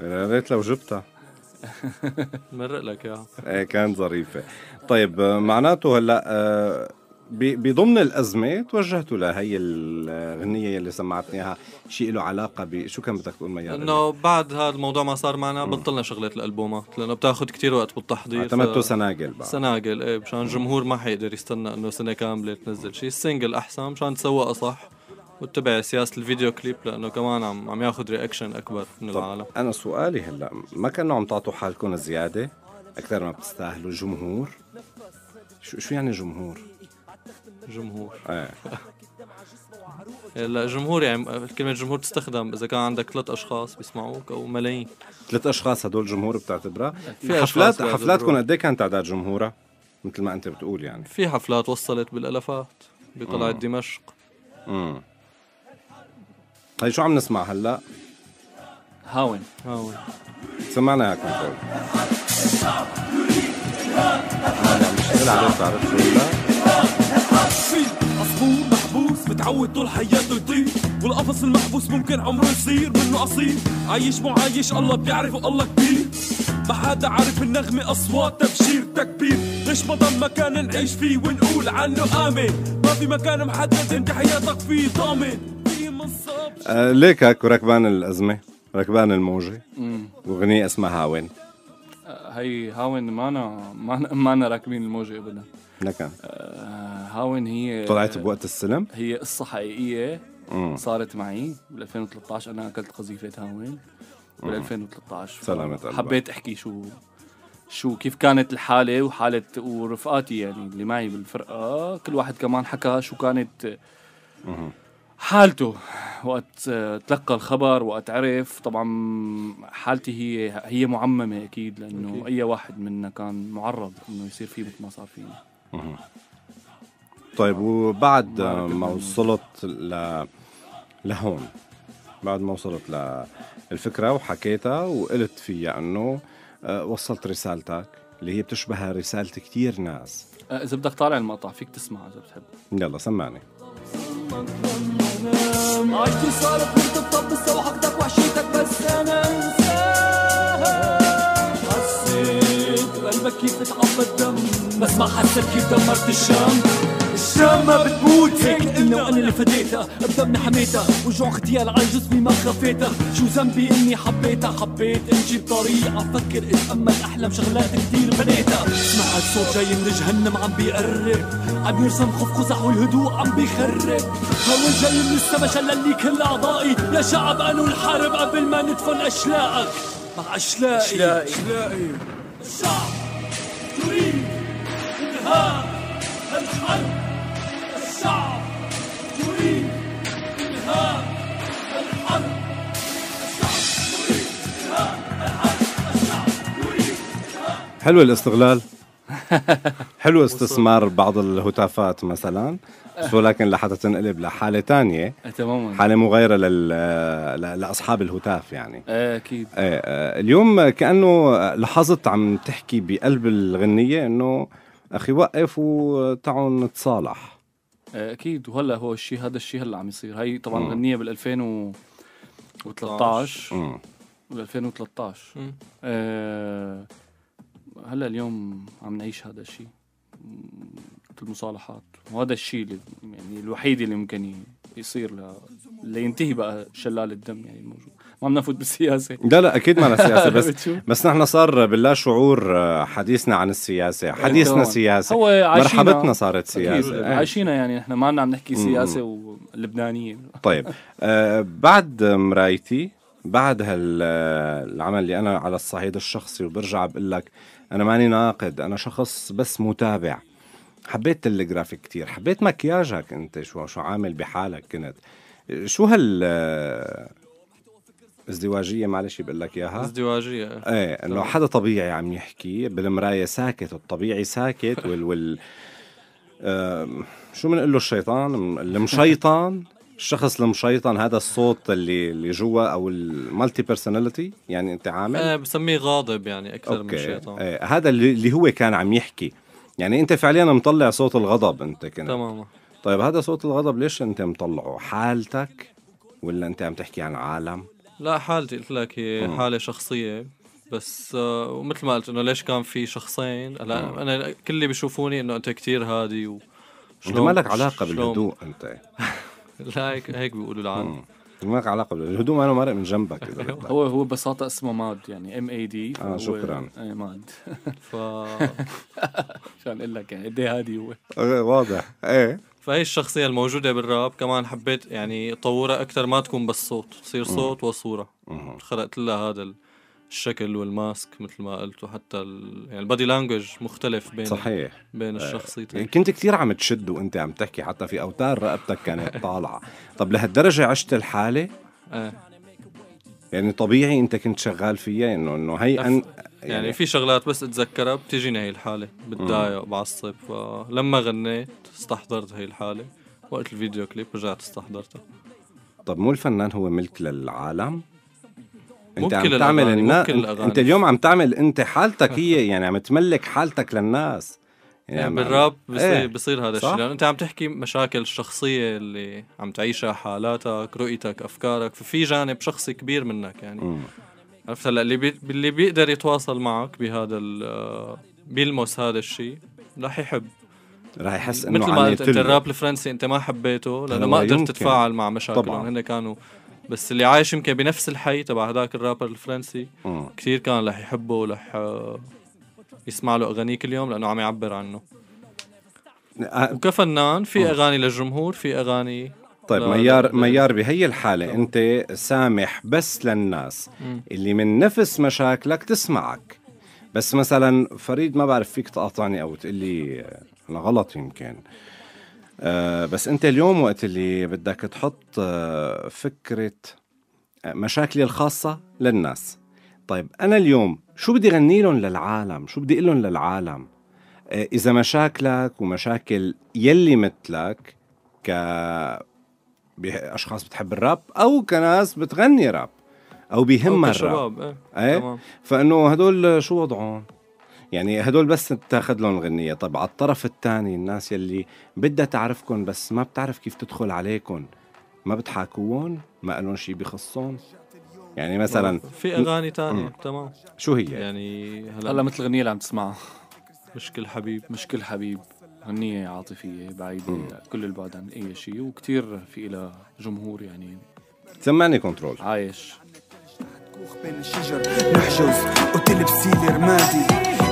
يا ريت لو جبتها مرق لك اياها إيه كانت ظريفة طيب معناته هلأ آه، بضمن الأزمة توجهتوا لهي الغنية اللي سمعتني إياها شيء له علاقة بشو كان بدك تقول ميار؟ إنه بعد هذا الموضوع ما صار معنا بطلنا شغله الالبومات لأنه بتاخذ كتير وقت بالتحضير اعتمدتوا singles بعد. singles إيه مشان الجمهور ما حيقدر يستنى إنه سنة كاملة تنزل شيء ال single أحسن مشان تسوقها صح واتبع سياسة الفيديو كليب لأنه كمان عم عم ياخذ reaction أكبر من العالم أنا سؤالي هلأ ما كانوا عم تعطوا حالكم زيادة أكثر ما بتستاهلوا جمهور؟ شو شو يعني جمهور؟ جمهور إيه لا جمهور يعني كلمة جمهور تستخدم إذا كان عندك ثلاث أشخاص بيسمعوك أو ملايين ثلاث أشخاص هدول جمهور بتعتبرها؟ في أشخاص حفلات. حفلاتكم قد إيه كان تعداد جمهورها؟ مثل ما أنت بتقول يعني في حفلات وصلت بالالافات بقلعه مم. دمشق امم هي شو عم نسمع هلأ؟ هاون هاون سمعنا يا كنترول أنا عم عليه بتعرف شو؟ عصفور محبوس متعود طول حياته يطير. والقفص المحبوس ممكن عمره يصير منه قصير. عايش مو عايش الله بيعرف والله كبير. ما حدا عارف النغمة أصوات تبشير تكبير. ليش ما ضل مكان نعيش فيه ونقول عنه آمن ما في مكان محدد انت حياتك فيه ضامن. آه ليك هيك وركبان الأزمة ركبان الموجة. وغنية اسمها هاون آه، هي هاون مانا مانا مانا راكبين الموجة ابدا. لكن آه، هاون هي طلعت بوقت السلم؟ هي قصة حقيقية مم. صارت معي بال 2013 أنا أكلت قذيفة هاون بال مم. 2013 سلامة قلبك. حبيت أحكي شو شو كيف كانت الحالة وحالة ورفقاتي يعني اللي معي بالفرقة كل واحد كمان حكى شو كانت. حالته وقت تلقى الخبر وقت عرف طبعا حالتي هي هي معممة أكيد لأنه أكيد. أي واحد منا كان معرض إنه يصير فيه مثل ما صار فيني مهم. طيب وبعد ما. وصلت ل... لهون بعد ما وصلت للفكرة وحكيتها وقلت فيها إنه آه، وصلت رسالتك اللي هي بتشبه رسالة كتير ناس. آه، إذا بدك طالع المقطع فيك تسمع إذا بتحب. يلا سمعني. عايشتي صارت وانت تطبس وحقدك وحشيتك بس أنا انساها. حسيت بقلبك كيف اتعبى الدم بس ما حسيت كيف دمرت الشام الشام ما بتموت. هيك قلنا وأنا اللي فديتها بدمي حميتها. وجوع اغتيال على جسمي ما خفيتها. شو ذنبي إني حبيتها؟ حبيت امشي بطريق عم فكر اتامل احلم شغلات كتير بنيتها. سمعت صوت جاي من جهنم عم بيقرب. عم يرسم خوف قزح والهدوء عم بيخرب. هوا جاي من السما شلل كل أعضائي. يا شعب أنو الحرب قبل ما ندفن أشلاءك. مع اشلائي أشلائي. اشلائي الشعب يريد انهاء الحرب الشعب يريد انهاء الحرب حلو الاستغلال. حلو استثمار بعض الهتافات مثلا. بس ولكن لحتى تنقلب لحالة تانية. تماما. حالة مغايرة لل... ل- لأصحاب الهتاف يعني. إيه أكيد. إيه اليوم كأنه لاحظت عم تحكي بقلب الغنية إنه أخي وقف وتعالوا نتصالح أكيد. وهلأ هو الشيء هذا الشيء هلأ عم يصير. هي طبعا. غنية بال 2013 مم. بال 2013 مم. آه هلأ اليوم عم نعيش هذا الشيء المصالحات وهذا الشيء اللي يعني الوحيد اللي ممكن يصير ل... لينتهي بقى شلال الدم يعني الموجود. ما عم نفوت بالسياسة لا لا أكيد ما سياسة بس؟ بس نحن صار باللا شعور آه، حديثنا عن السياسة حديثنا تمام. سياسة هو عايشينا مرحبتنا صارت أكيد، سياسة إيه. عايشينا يعني نحن ما عم نحكي. سياسة ولبنانيين طيب آه بعد مرايتي بعد هالعمل اللي أنا على الصعيد الشخصي وبرجع بقول لك أنا ماني ناقد أنا شخص بس متابع حبيت الجرافيك كتير حبيت مكياجك أنت شو شو عامل بحالك كنت شو هال آه، ازدواجية معلش بقول لك إياها. ازدواجية إيه. إنه حدا طبيعي عم يحكي بالمراية ساكت والطبيعي ساكت وال وال شو بنقول له الشيطان؟ المشيطان. الشخص المشيطن هذا الصوت اللي اللي جوا أو ال multi personality يعني أنت عامل؟ إيه بسميه غاضب يعني أكثر من okay شيطان. إيه هذا اللي اللي هو كان عم يحكي. يعني أنت فعليا مطلع صوت الغضب أنت كنت. تماما. طيب هذا صوت الغضب ليش أنت مطلعه؟ حالتك ولا أنت عم تحكي عن عالم؟ لا حالتي قلت لك هي مم. حالة شخصية. بس آه ومثل ما قلت إنه ليش كان في شخصين؟ هلا أنا كل اللي بيشوفوني إنه أنت كتير هادي و أنت ما لك علاقة بالهدوء أنت. لا هيك هيك بيقولوا العالم. ما لك علاقة بالهدوء ما له مرق من جنبك. هو هو ببساطة اسمه Mad يعني M A D آه، شكراً. إيه Mad. ف عشان أقول لك يعني قد إيه هادي هو. إيه، واضح. إيه. فهي الشخصية الموجودة بالراب كمان حبيت يعني طورها أكثر ما تكون بس صوت تصير صوت وصورة. خلقت لها هذا الشكل وال mask مثل ما قلت وحتى ال... يعني ال body language مختلف بين صحيح. بين آه، الشخصيتين. كنت كثير عم تشد وأنت عم تحكي حتى في أوتار رقبتك كانت طالعة. طب لهالدرجة عشت الحالة؟ إيه يعني طبيعي أنت كنت شغال فيها انه إنه هي أن يعني, في شغلات بس أتذكرها بتجيني هي الحالة بتضايق بعصب فلما غنيت استحضرت هي الحالة وقت الفيديو كليب رجعت استحضرتها طب مو الفنان هو ملك للعالم أنت عم تعمل الأغاني، مو النا... بكل الأغاني. أنت اليوم عم تعمل أنت حالتك هي يعني عم تملك حالتك للناس يعني عم- بالراب بصير, إيه. بصير هذا؟ الشيء لأنه أنت عم تحكي مشاكل الشخصية اللي عم تعيشها حالاتك رؤيتك أفكارك ففي جانب شخصي كبير منك يعني مم. عرفت هلا اللي بي... اللي بيقدر يتواصل معك بهذا ال... آه، بيلمس هذا الشيء رح يحب رح يحس إنه مثل ما قلت أنت. الراب الفرنسي أنت ما حبيته لأنه ما قدرت. تتفاعل مع مشاكلهم. هن كانوا بس اللي عايش يمكن بنفس الحي تبع هذاك الرابر الفرنسي مم. كثير كان رح يحبه ورح آه، يسمع له اغانيه كل يوم لأنه عم يعبر عنه آه، وكفنان في أغاني للجمهور في أغاني طيب لا- ميار لا- ميار بهي الحالة أنت سامح بس للناس مم. اللي من نفس مشاكلك تسمعك. بس مثلا فريد ما بعرف فيك تقاطعني أو تقول لي أنا غلط يمكن. آه بس أنت اليوم وقت اللي بدك تحط آه فكرة آه، مشاكلي الخاصة للناس. طيب أنا اليوم شو بدي غني لهم للعالم؟ شو بدي أقول لهم للعالم؟ آه، إذا مشاكلك ومشاكل يلي مثلك ك اشخاص بتحب الراب أو كناس بتغني راب أو بيهمها الراب. إيه، إيه؟ تمام. فإنه هدول شو وضعهم؟ يعني هدول بس بتاخذ لهم الغنية. طب على الطرف الثاني الناس يلي بدها تعرفكم بس ما بتعرف كيف تدخل عليكم ما بتحاكوهم ما قالون شيء بخصهم يعني مثلا في أغاني تانية مم. تمام. شو هي؟ يعني هلا مثل الغنية اللي عم تسمعها. مشكل حبيب. مشكل حبيب. غنية عاطفية بعيدة كل البعد عن أي شيء وكتير في لها جمهور يعني. سمعني كنترول. عايش. بين الشجر نحجز أوتيل بسيلي رمادي.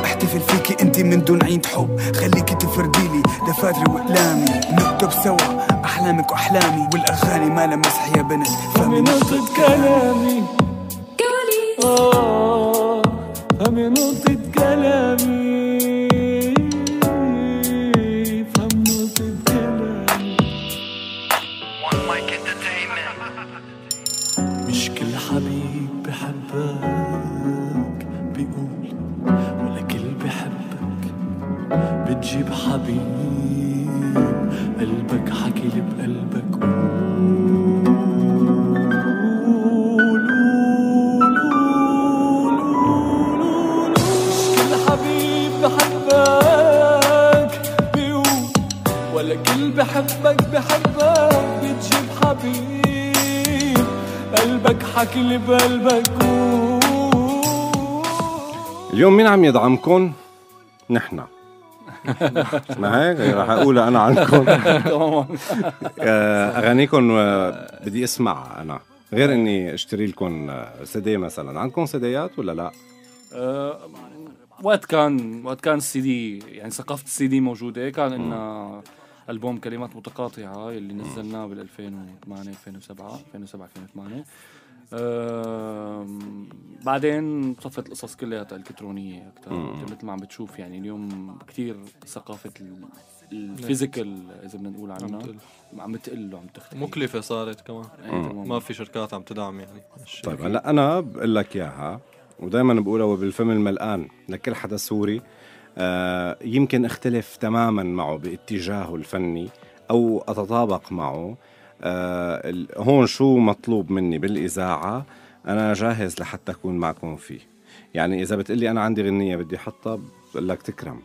أحتفل فيكي أنت من دون عين حب. خليكي تفردي لي دفاتري وأقلامي. نكتب سوا أحلامك وأحلامي. والأغاني ما لها مسح يا بنت. فمن نقطة كلامي. آه هم نقطة كلامي. بحبك بحبك بتجيب حبيب. قلبك حكي لي بقلبك اليوم مين عم يدعمكم؟ نحن. ما هيك؟ رح أقول أنا عنكم آه، اغانيكم آه، بدي أسمع أنا. غير إني أشتري لكم آه، سيدي مثلا. عندكم سيديات ولا لا؟ وقت كان وقت كان السي دي يعني ثقافة السي دي موجودة كان لنا ألبوم كلمات متقاطعة اللي نزلناه بال 2008 2007 2007 2008 أم، بعدين صفت القصص كلها الكترونيه أكثر مثل ما عم بتشوف يعني اليوم كثير ثقافة ال- ال physical إذا بدنا نقول عنها. تقل. عم بتقل وعم تختفي. مكلفة صارت كمان. إيه،. ما في شركات عم تدعم يعني. طيب هلا أنا بقول لك إياها ودائما بقولها وبالتم الملقان لكل حدا سوري. يمكن اختلف تماما معه باتجاهه الفني أو أتطابق معه. آه هون شو مطلوب مني بالإذاعة؟ أنا جاهز لحتى أكون معكم فيه. يعني إذا بتقلي أنا عندي غنية بدي أحطها بقول لك تكرم.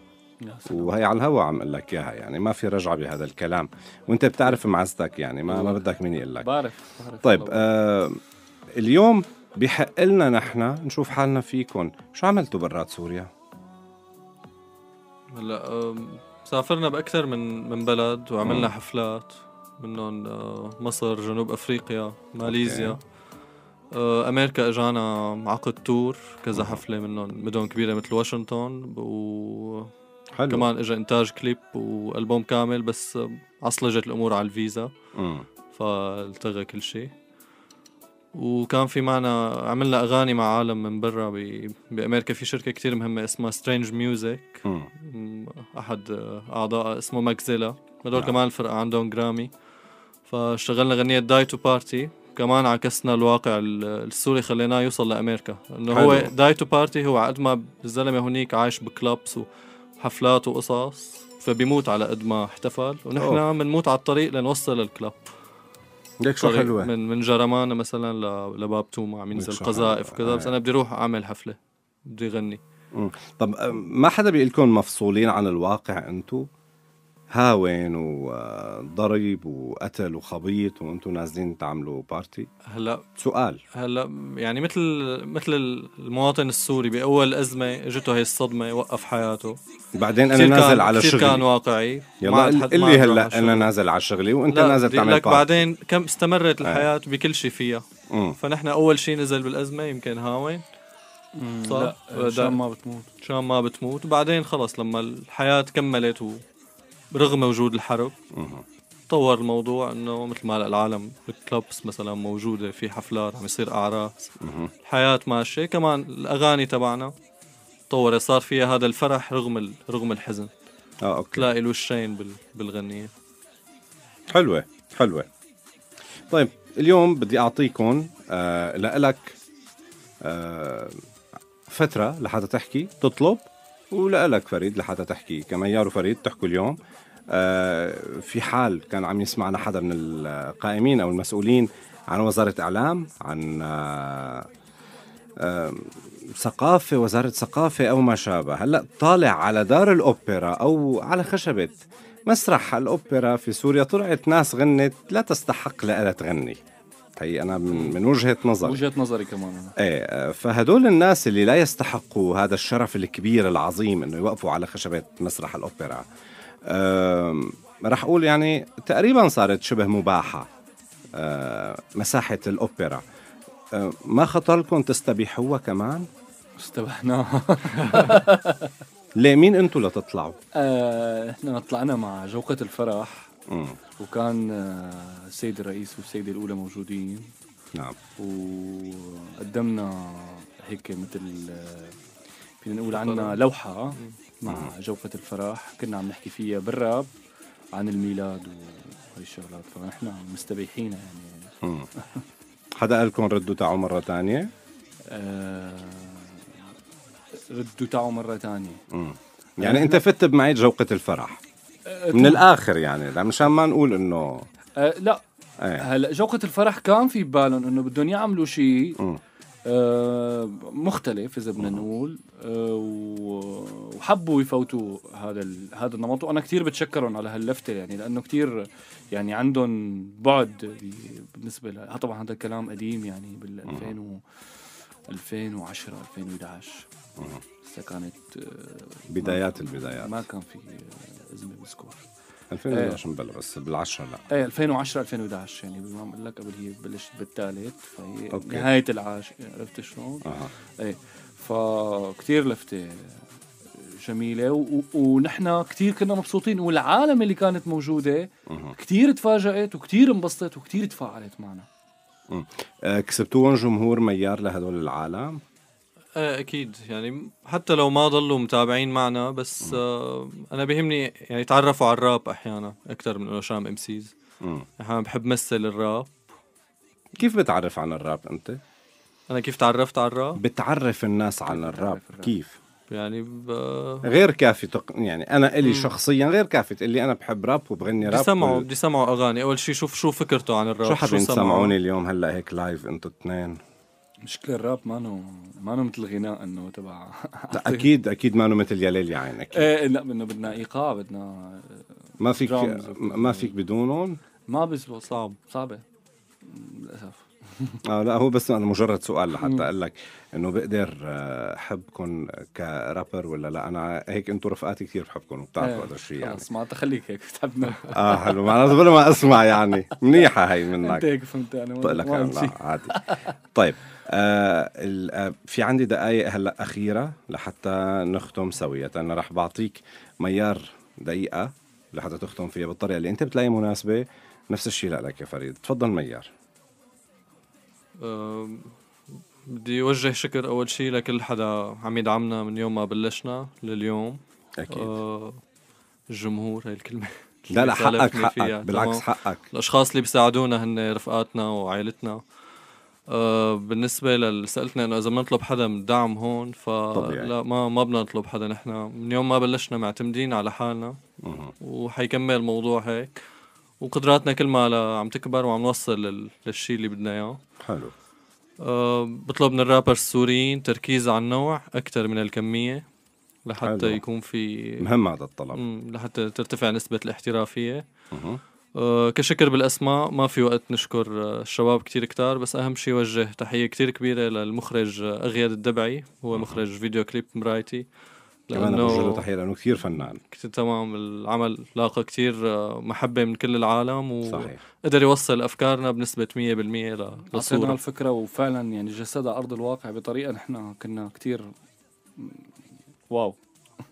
وهي على الهوا عم أقول لك إياها يعني. ما في رجعة بهذا الكلام. وأنت بتعرف معزتك يعني ما ما بدك مين يقول لك. بعرف بعرف. طيب. آه اليوم بحق لنا نحن نشوف حالنا فيكم شو عملتوا برات سوريا؟ هلا سافرنا بأكثر من من بلد وعملنا. حفلات منهم آه، مصر جنوب أفريقيا ماليزيا آه، أمريكا إجانا عقد تور كذا حفلة منهم مدن كبيرة مثل واشنطن و حلو. كمان اجى إنتاج كليب وألبوم كامل بس عصلجت الأمور على الفيزا. فالتغى كل شيء وكان في معنا عملنا أغاني مع عالم من برا بأمريكا في شركة كتير مهمة اسمها Strange Music. أحد أعضاء اسمه ماكزيلا هدول نعم. كمان الفرقه عندهم Grammy فاشتغلنا غنية die to party كمان عكسنا الواقع ال- السوري خليناه يوصل لأمريكا إنه هو. die to party هو قد ما الزلمه هونيك عايش ب clubs وحفلات وقصص فبيموت على قد ما احتفل ونحن. بنموت على الطريق لنوصل ال club ليك شو حلوة. من من جرمانة مثلا لباب توما عم ينزل قذائف. وكذا بس آه. أنا بدي أروح أعمل حفلة بدي أغني مم. طب ما حدا بيقول لكم مفصولين عن الواقع أنتو هاون وضرب وقتل وخبيط وانتو نازلين تعملوا party هلا سؤال. هلا يعني مثل مثل المواطن السوري بأول أزمة اجته هي الصدمة وقف حياته. بعدين أنا نازل على شغلي كان واقعي. يلا عاد قل حد- قل ما لي عاد راح هلا على أنا. نازل على شغلي وأنت نازل تعمل لك party بعدين كم استمرت آه. الحياة بكل شيء فيها. مم. فنحن أول شيء نزل بالأزمة يمكن هاوين. لا شان ما بتموت. شان ما بتموت. وبعدين خلص لما الحياة كملت و رغم وجود الحرب طور الموضوع إنه مثل ما العالم الكلوبس مثلا موجودة في حفلات عم يصير اعراس الحياة ماشيه كمان الأغاني تبعنا طورت صار فيها هذا الفرح رغم ال- رغم الحزن. آه أوكي. تلاقي الوشين بال... بالغنية. حلوة حلوة. طيب اليوم بدي أعطيكم آه لإلك آه فترة لحتى تحكي تطلب ولإلك فريد لحتى تحكي. كميار وفريد تحكوا اليوم. في حال كان عم يسمعنا حدا من القائمين أو المسؤولين عن وزارة إعلام عن آه آه ثقافة وزارة ثقافة أو ما شابه. هلأ طالع على دار الأوبرا أو على خشبة مسرح الأوبرا في سوريا طلعت ناس غنت لا تستحق لها تغني. هي أنا من, من وجهة نظري. وجهة نظري كمان. إيه فهدول الناس اللي لا يستحقوا هذا الشرف الكبير العظيم إنه يوقفوا على خشبة مسرح الأوبرا أم، رح أقول يعني تقريبا صارت شبه مباحة أه، مساحة الأوبرا. أه، ما خطر لكم تستبيحوها كمان؟ استبحناها ليه؟ مين أنتوا لتطلعوا؟ آه، إحنا طلعنا مع جوقة الفرح. مم. وكان آه، السيد الرئيس والسيدة الأولى موجودين. نعم. وقدمنا هيك مثل آه، فينا نقول عنا لوحة. مع جوقة الفرح. كنا عم نحكي فيها بالراب عن الميلاد وهي الشغلات. فنحن مستبيحين يعني. حدا قال لكم ردوا تعوا مرة تانية؟ آه، ردوا تعوا مرة تانية. مم. يعني انت فت بمعيد جوقة الفرح. من الآخر يعني مشان ما نقول إنه آه لا. إيه. هلا جوقة الفرح كان في بالهم إنه بدهم يعملوا شيء. آه مختلف إذا بدنا نقول. آه وحبوا يفوتوا هذا هذا النمط. وأنا كثير بتشكرهم على هاللفتة يعني لأنه كثير يعني عندهم بعد بالنسبة ل طبعا هذا الكلام قديم يعني بال 2000 و 2010 2011 لسه كانت آه، بدايات البدايات. ما كان في آه، إزمة بسكور 2011 مبلا بس بالعشرة لا إيه 2010 2011 يعني ما بقول لك قبل هي بلشت بالثالث فهي okay. نهاية العاش عرفت شلون؟ أها إيه فكتير لفتة جميلة و- و- ونحن كتير كنا مبسوطين والعالم اللي كانت موجودة مهم. كتير تفاجأت وكتير انبسطت وكتير تفاعلت معنا. آه، كسبتوهم جمهور ميار لهدول العالم إيه أكيد يعني حتى لو ما ضلوا متابعين معنا بس آه أنا بيهمني يعني يتعرفوا على الراب أحيانا أكثر من انه شام MCs. أحيانا بحب مثل الراب كيف بتعرف عن الراب أنت؟ أنا كيف تعرفت على الراب بتعرف الناس عن الراب كيف؟ يعني ب... غير كافي تق... يعني أنا إلي مم. شخصيا غير كافي تقول لي أنا بحب راب وبغني راب بدي سمعوا بدي سمعوا أغاني أول شيء شوف شو فكرته عن الراب شو حابين. تسمعوني اليوم هلأ هيك live أنتوا اثنين مشكلة الراب مانو مانو مثل الغناء إنه تبع أكيد أكيد ما مثل يا ليل يا عين أكيد. إيه لا بدنا بدنا إيقاع بدنا ما فيك. ما فيك بدونهم؟ ما بزبط صعب صعبة. للأسف. آه لا هو بس أنا مجرد سؤال لحتى أقول لك إنه بقدر آه، احبكم كرابر ولا لا؟ أنا هيك أنتم رفقاتي كثير بحبكم وبتعرفوا إيه، هذا الشيء يعني. خلص ما تخليك هيك بتحبنا آه حلو. معناته بلا ما أسمع يعني. منيحة هي منك. أنت هيك فهمت أنا طيب لك لا عادي. طيب آه آه في عندي دقائق هلأ أخيرة لحتى نختم سوية. أنا رح بعطيك ميار دقيقة لحتى تختم فيها بالطريقة اللي أنت بتلاقي مناسبة. نفس الشيء لك يا فريد. تفضل ميار. آه، بدي أوجه شكر أول شيء لكل حدا عم يدعمنا من يوم ما بلشنا لليوم. أكيد. آه الجمهور هاي الكلمة. لا لا حقك حقك. بالعكس؟ حقك. الأشخاص اللي بيساعدونا هن رفقاتنا وعائلتنا. آه بالنسبة لل سألتنا إنه إذا بنطلب حدا من الدعم هون طبيعي. فلا ما ما بدنا نطلب حدا نحن. من يوم ما بلشنا معتمدين على حالنا. وحيكمل الموضوع هيك. وقدراتنا كل ما عم تكبر وعم نوصل لل... للشيء اللي بدنا إياه. حلو. أه بطلب من الرابرز السوريين تركيز على النوع أكثر من الكمية لحتى حلو. يكون في مهم هذا الطلب. لحتى ترتفع نسبة الاحترافية. مهم. أه كشكر بالأسماء ما في وقت نشكر آه، الشباب كتير كتار بس أهم شيء وجه تحية كتير كبيرة للمخرج أغياد الدبعي هو مخرج فيديو كليب مرايتي. كمان بوجه له تحية لأنه كثير فنان. كتير تمام العمل لاقى كتير آه، محبة من كل العالم صحيح. وقدر يوصل أفكارنا بنسبة 100% ل- أعطينا الفكرة وفعلا يعني جسدها أرض الواقع بطريقة نحن كنا كتير wow.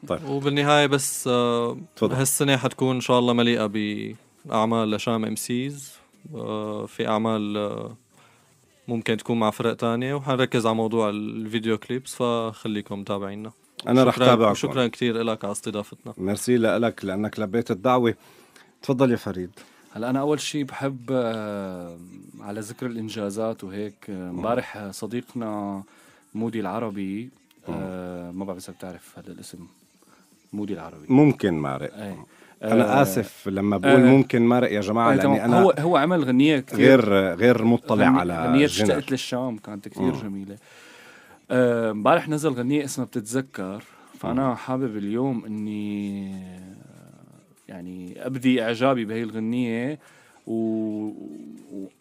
طيب. وبالنهاية بس آه تفضل. هالسنة حتكون إن شاء الله مليئة بأعمال لشام MCs آه في أعمال ممكن تكون مع فرق تانية وحنركز على موضوع ال video clips فخليكم متابعينا. أنا رح شكراً- تابعكم. شكرا كثير لك على استضافتنا. ميرسي لك لأنك لبيت الدعوة. تفضل يا فريد. هلا أنا أول شيء بحب آه، على ذكر الإنجازات وهيك امبارح آه، صديقنا مودي العربي آه، ما بعرف إذا بتعرف هذا الاسم. مودي العربي. ممكن مارق. إيه. أنا آه، آسف لما بقول آه، ممكن مارق يا جماعة آه، لأني. أنا هو هو عمل غنية كتير. غير غير مطلع غني- على غنية. اشتقت للشام كانت كتير مم. آه، امبارح نزل غنية اسمها بتتذكر فأنا حابب اليوم إني آه، يعني أبدي إعجابي بهي الغنية و-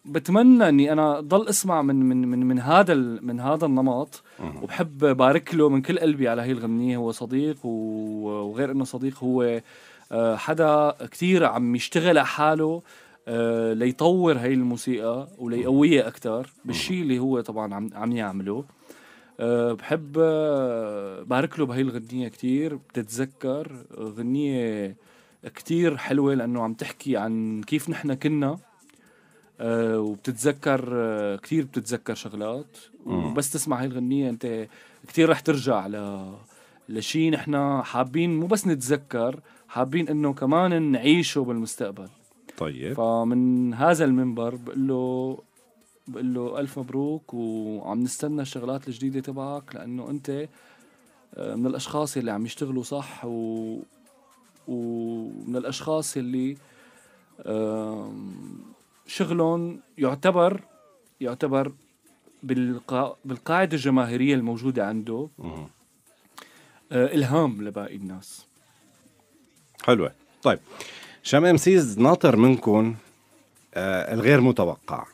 وبتمنى إني أنا ضل أسمع من من من من هذا ال- من هذا النمط. وبحب بارك له من كل قلبي على هي الغنية هو صديق و- وغير إنه صديق هو آه، حدا كتير عم يشتغل على حاله آه، ليطور هي الموسيقى وليقويها أكثر بالشيء اللي هو طبعا عم عم يعمله. بحب آه، بارك له بهي الغنية كتير بتتذكر؟ غنية كتير حلوة لأنه عم تحكي عن كيف نحن كنا أه وبتتذكر أه كتير بتتذكر شغلات. وبس تسمع هاي الغنية أنت كتير رح ترجع ل لشي نحن حابين مو بس نتذكر حابين إنه كمان نعيشه بالمستقبل. طيب. فمن هذا المنبر بقول له بقول له ألف مبروك وعم نستنى الشغلات الجديدة تبعك لأنه أنت آه، من الأشخاص اللي عم يشتغلوا صح و ومن الأشخاص اللي شغلهم يعتبر يعتبر بالقا... بالقاعدة الجماهيرية الموجودة عنده. آه، إلهام لباقي الناس. حلوة. طيب شام إم سيز ناطر منكم آه الغير متوقع.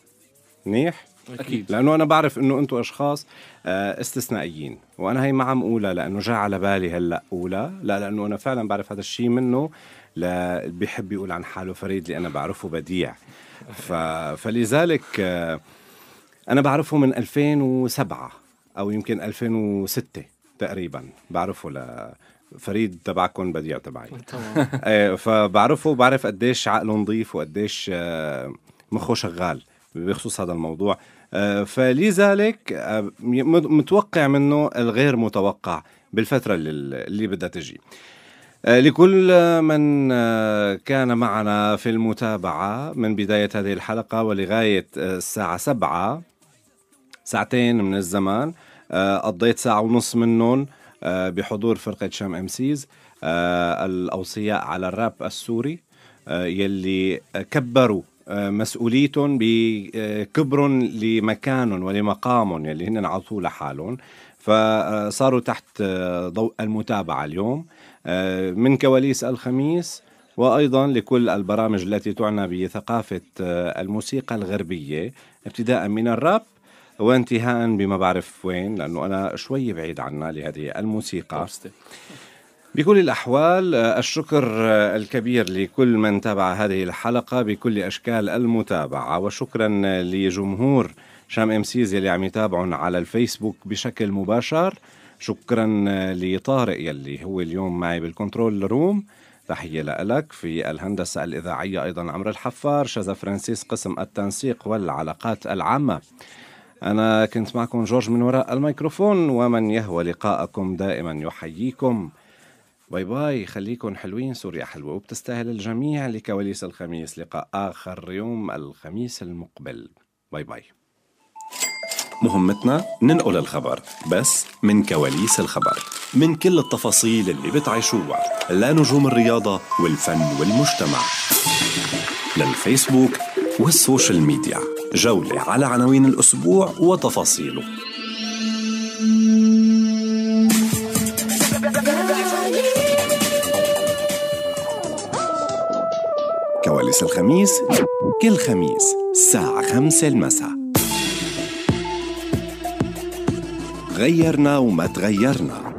منيح؟ أكيد. لأنه أنا بعرف إنه أنتم أشخاص آه استثنائيين. وأنا هي ما عم أقولها لأنه جاء على بالي هلأ اولى لا لأنه أنا فعلا بعرف هذا الشيء منه لا بيحب يقول عن حاله فريد اللي أنا بعرفه بديع. ف... فلذلك آه أنا بعرفه من 2007 أو يمكن 2006 تقريبا. بعرفه ل فريد تبعكم بديع تبعي. تمام. إيه فبعرفه وبعرف قديش عقله نظيف وقديش آه، مخه شغال. بخصوص هذا الموضوع. آه، فلذلك آه، متوقع منه الغير متوقع بالفترة اللي, بدها تجي. آه، لكل من كان معنا في المتابعة من بداية هذه الحلقة ولغاية الساعة سبعة ساعتين من الزمان قضيت ساعة ونص منهم بحضور فرقة شام إم سيز الأوصياء على الراب السوري يلي كبروا مسؤوليتهم بكبرهم لمكانهم ولمقامهم يلي هن عطوه لحالهم. فصاروا تحت ضوء المتابعة اليوم. من كواليس الخميس وأيضا لكل البرامج التي تعنى بثقافة الموسيقى الغربية ابتداء من الراب وانتهاء بما بعرف وين لأنه أنا شوي بعيد عنها لهذه الموسيقى. بكل الأحوال آه، الشكر آه، الكبير لكل من تابع هذه الحلقة بكل أشكال المتابعة. وشكرا آه، لجمهور شام MCs يلي عم يتابعون على الفيسبوك بشكل مباشر. شكرا لطارق يلي هو اليوم معي بال control room. تحية لك. في الهندسة الإذاعية أيضا عمرو الحفار شذا فرانسيس قسم التنسيق والعلاقات العامة. أنا كنت معكم جورج من وراء الميكروفون ومن يهوى لقاءكم دائما يحييكم. bye bye خليكم حلوين سوريا حلوة وبتستاهل الجميع لكواليس الخميس لقاء آخر يوم الخميس المقبل. bye bye. مهمتنا ننقل الخبر بس من كواليس الخبر من كل التفاصيل اللي بتعيشوها لنجوم الرياضة والفن والمجتمع. للفيسبوك وال social media جولة على عناوين الأسبوع وتفاصيله. كواليس الخميس كل خميس الساعة خمسة المساء. غيرنا وما تغيرنا.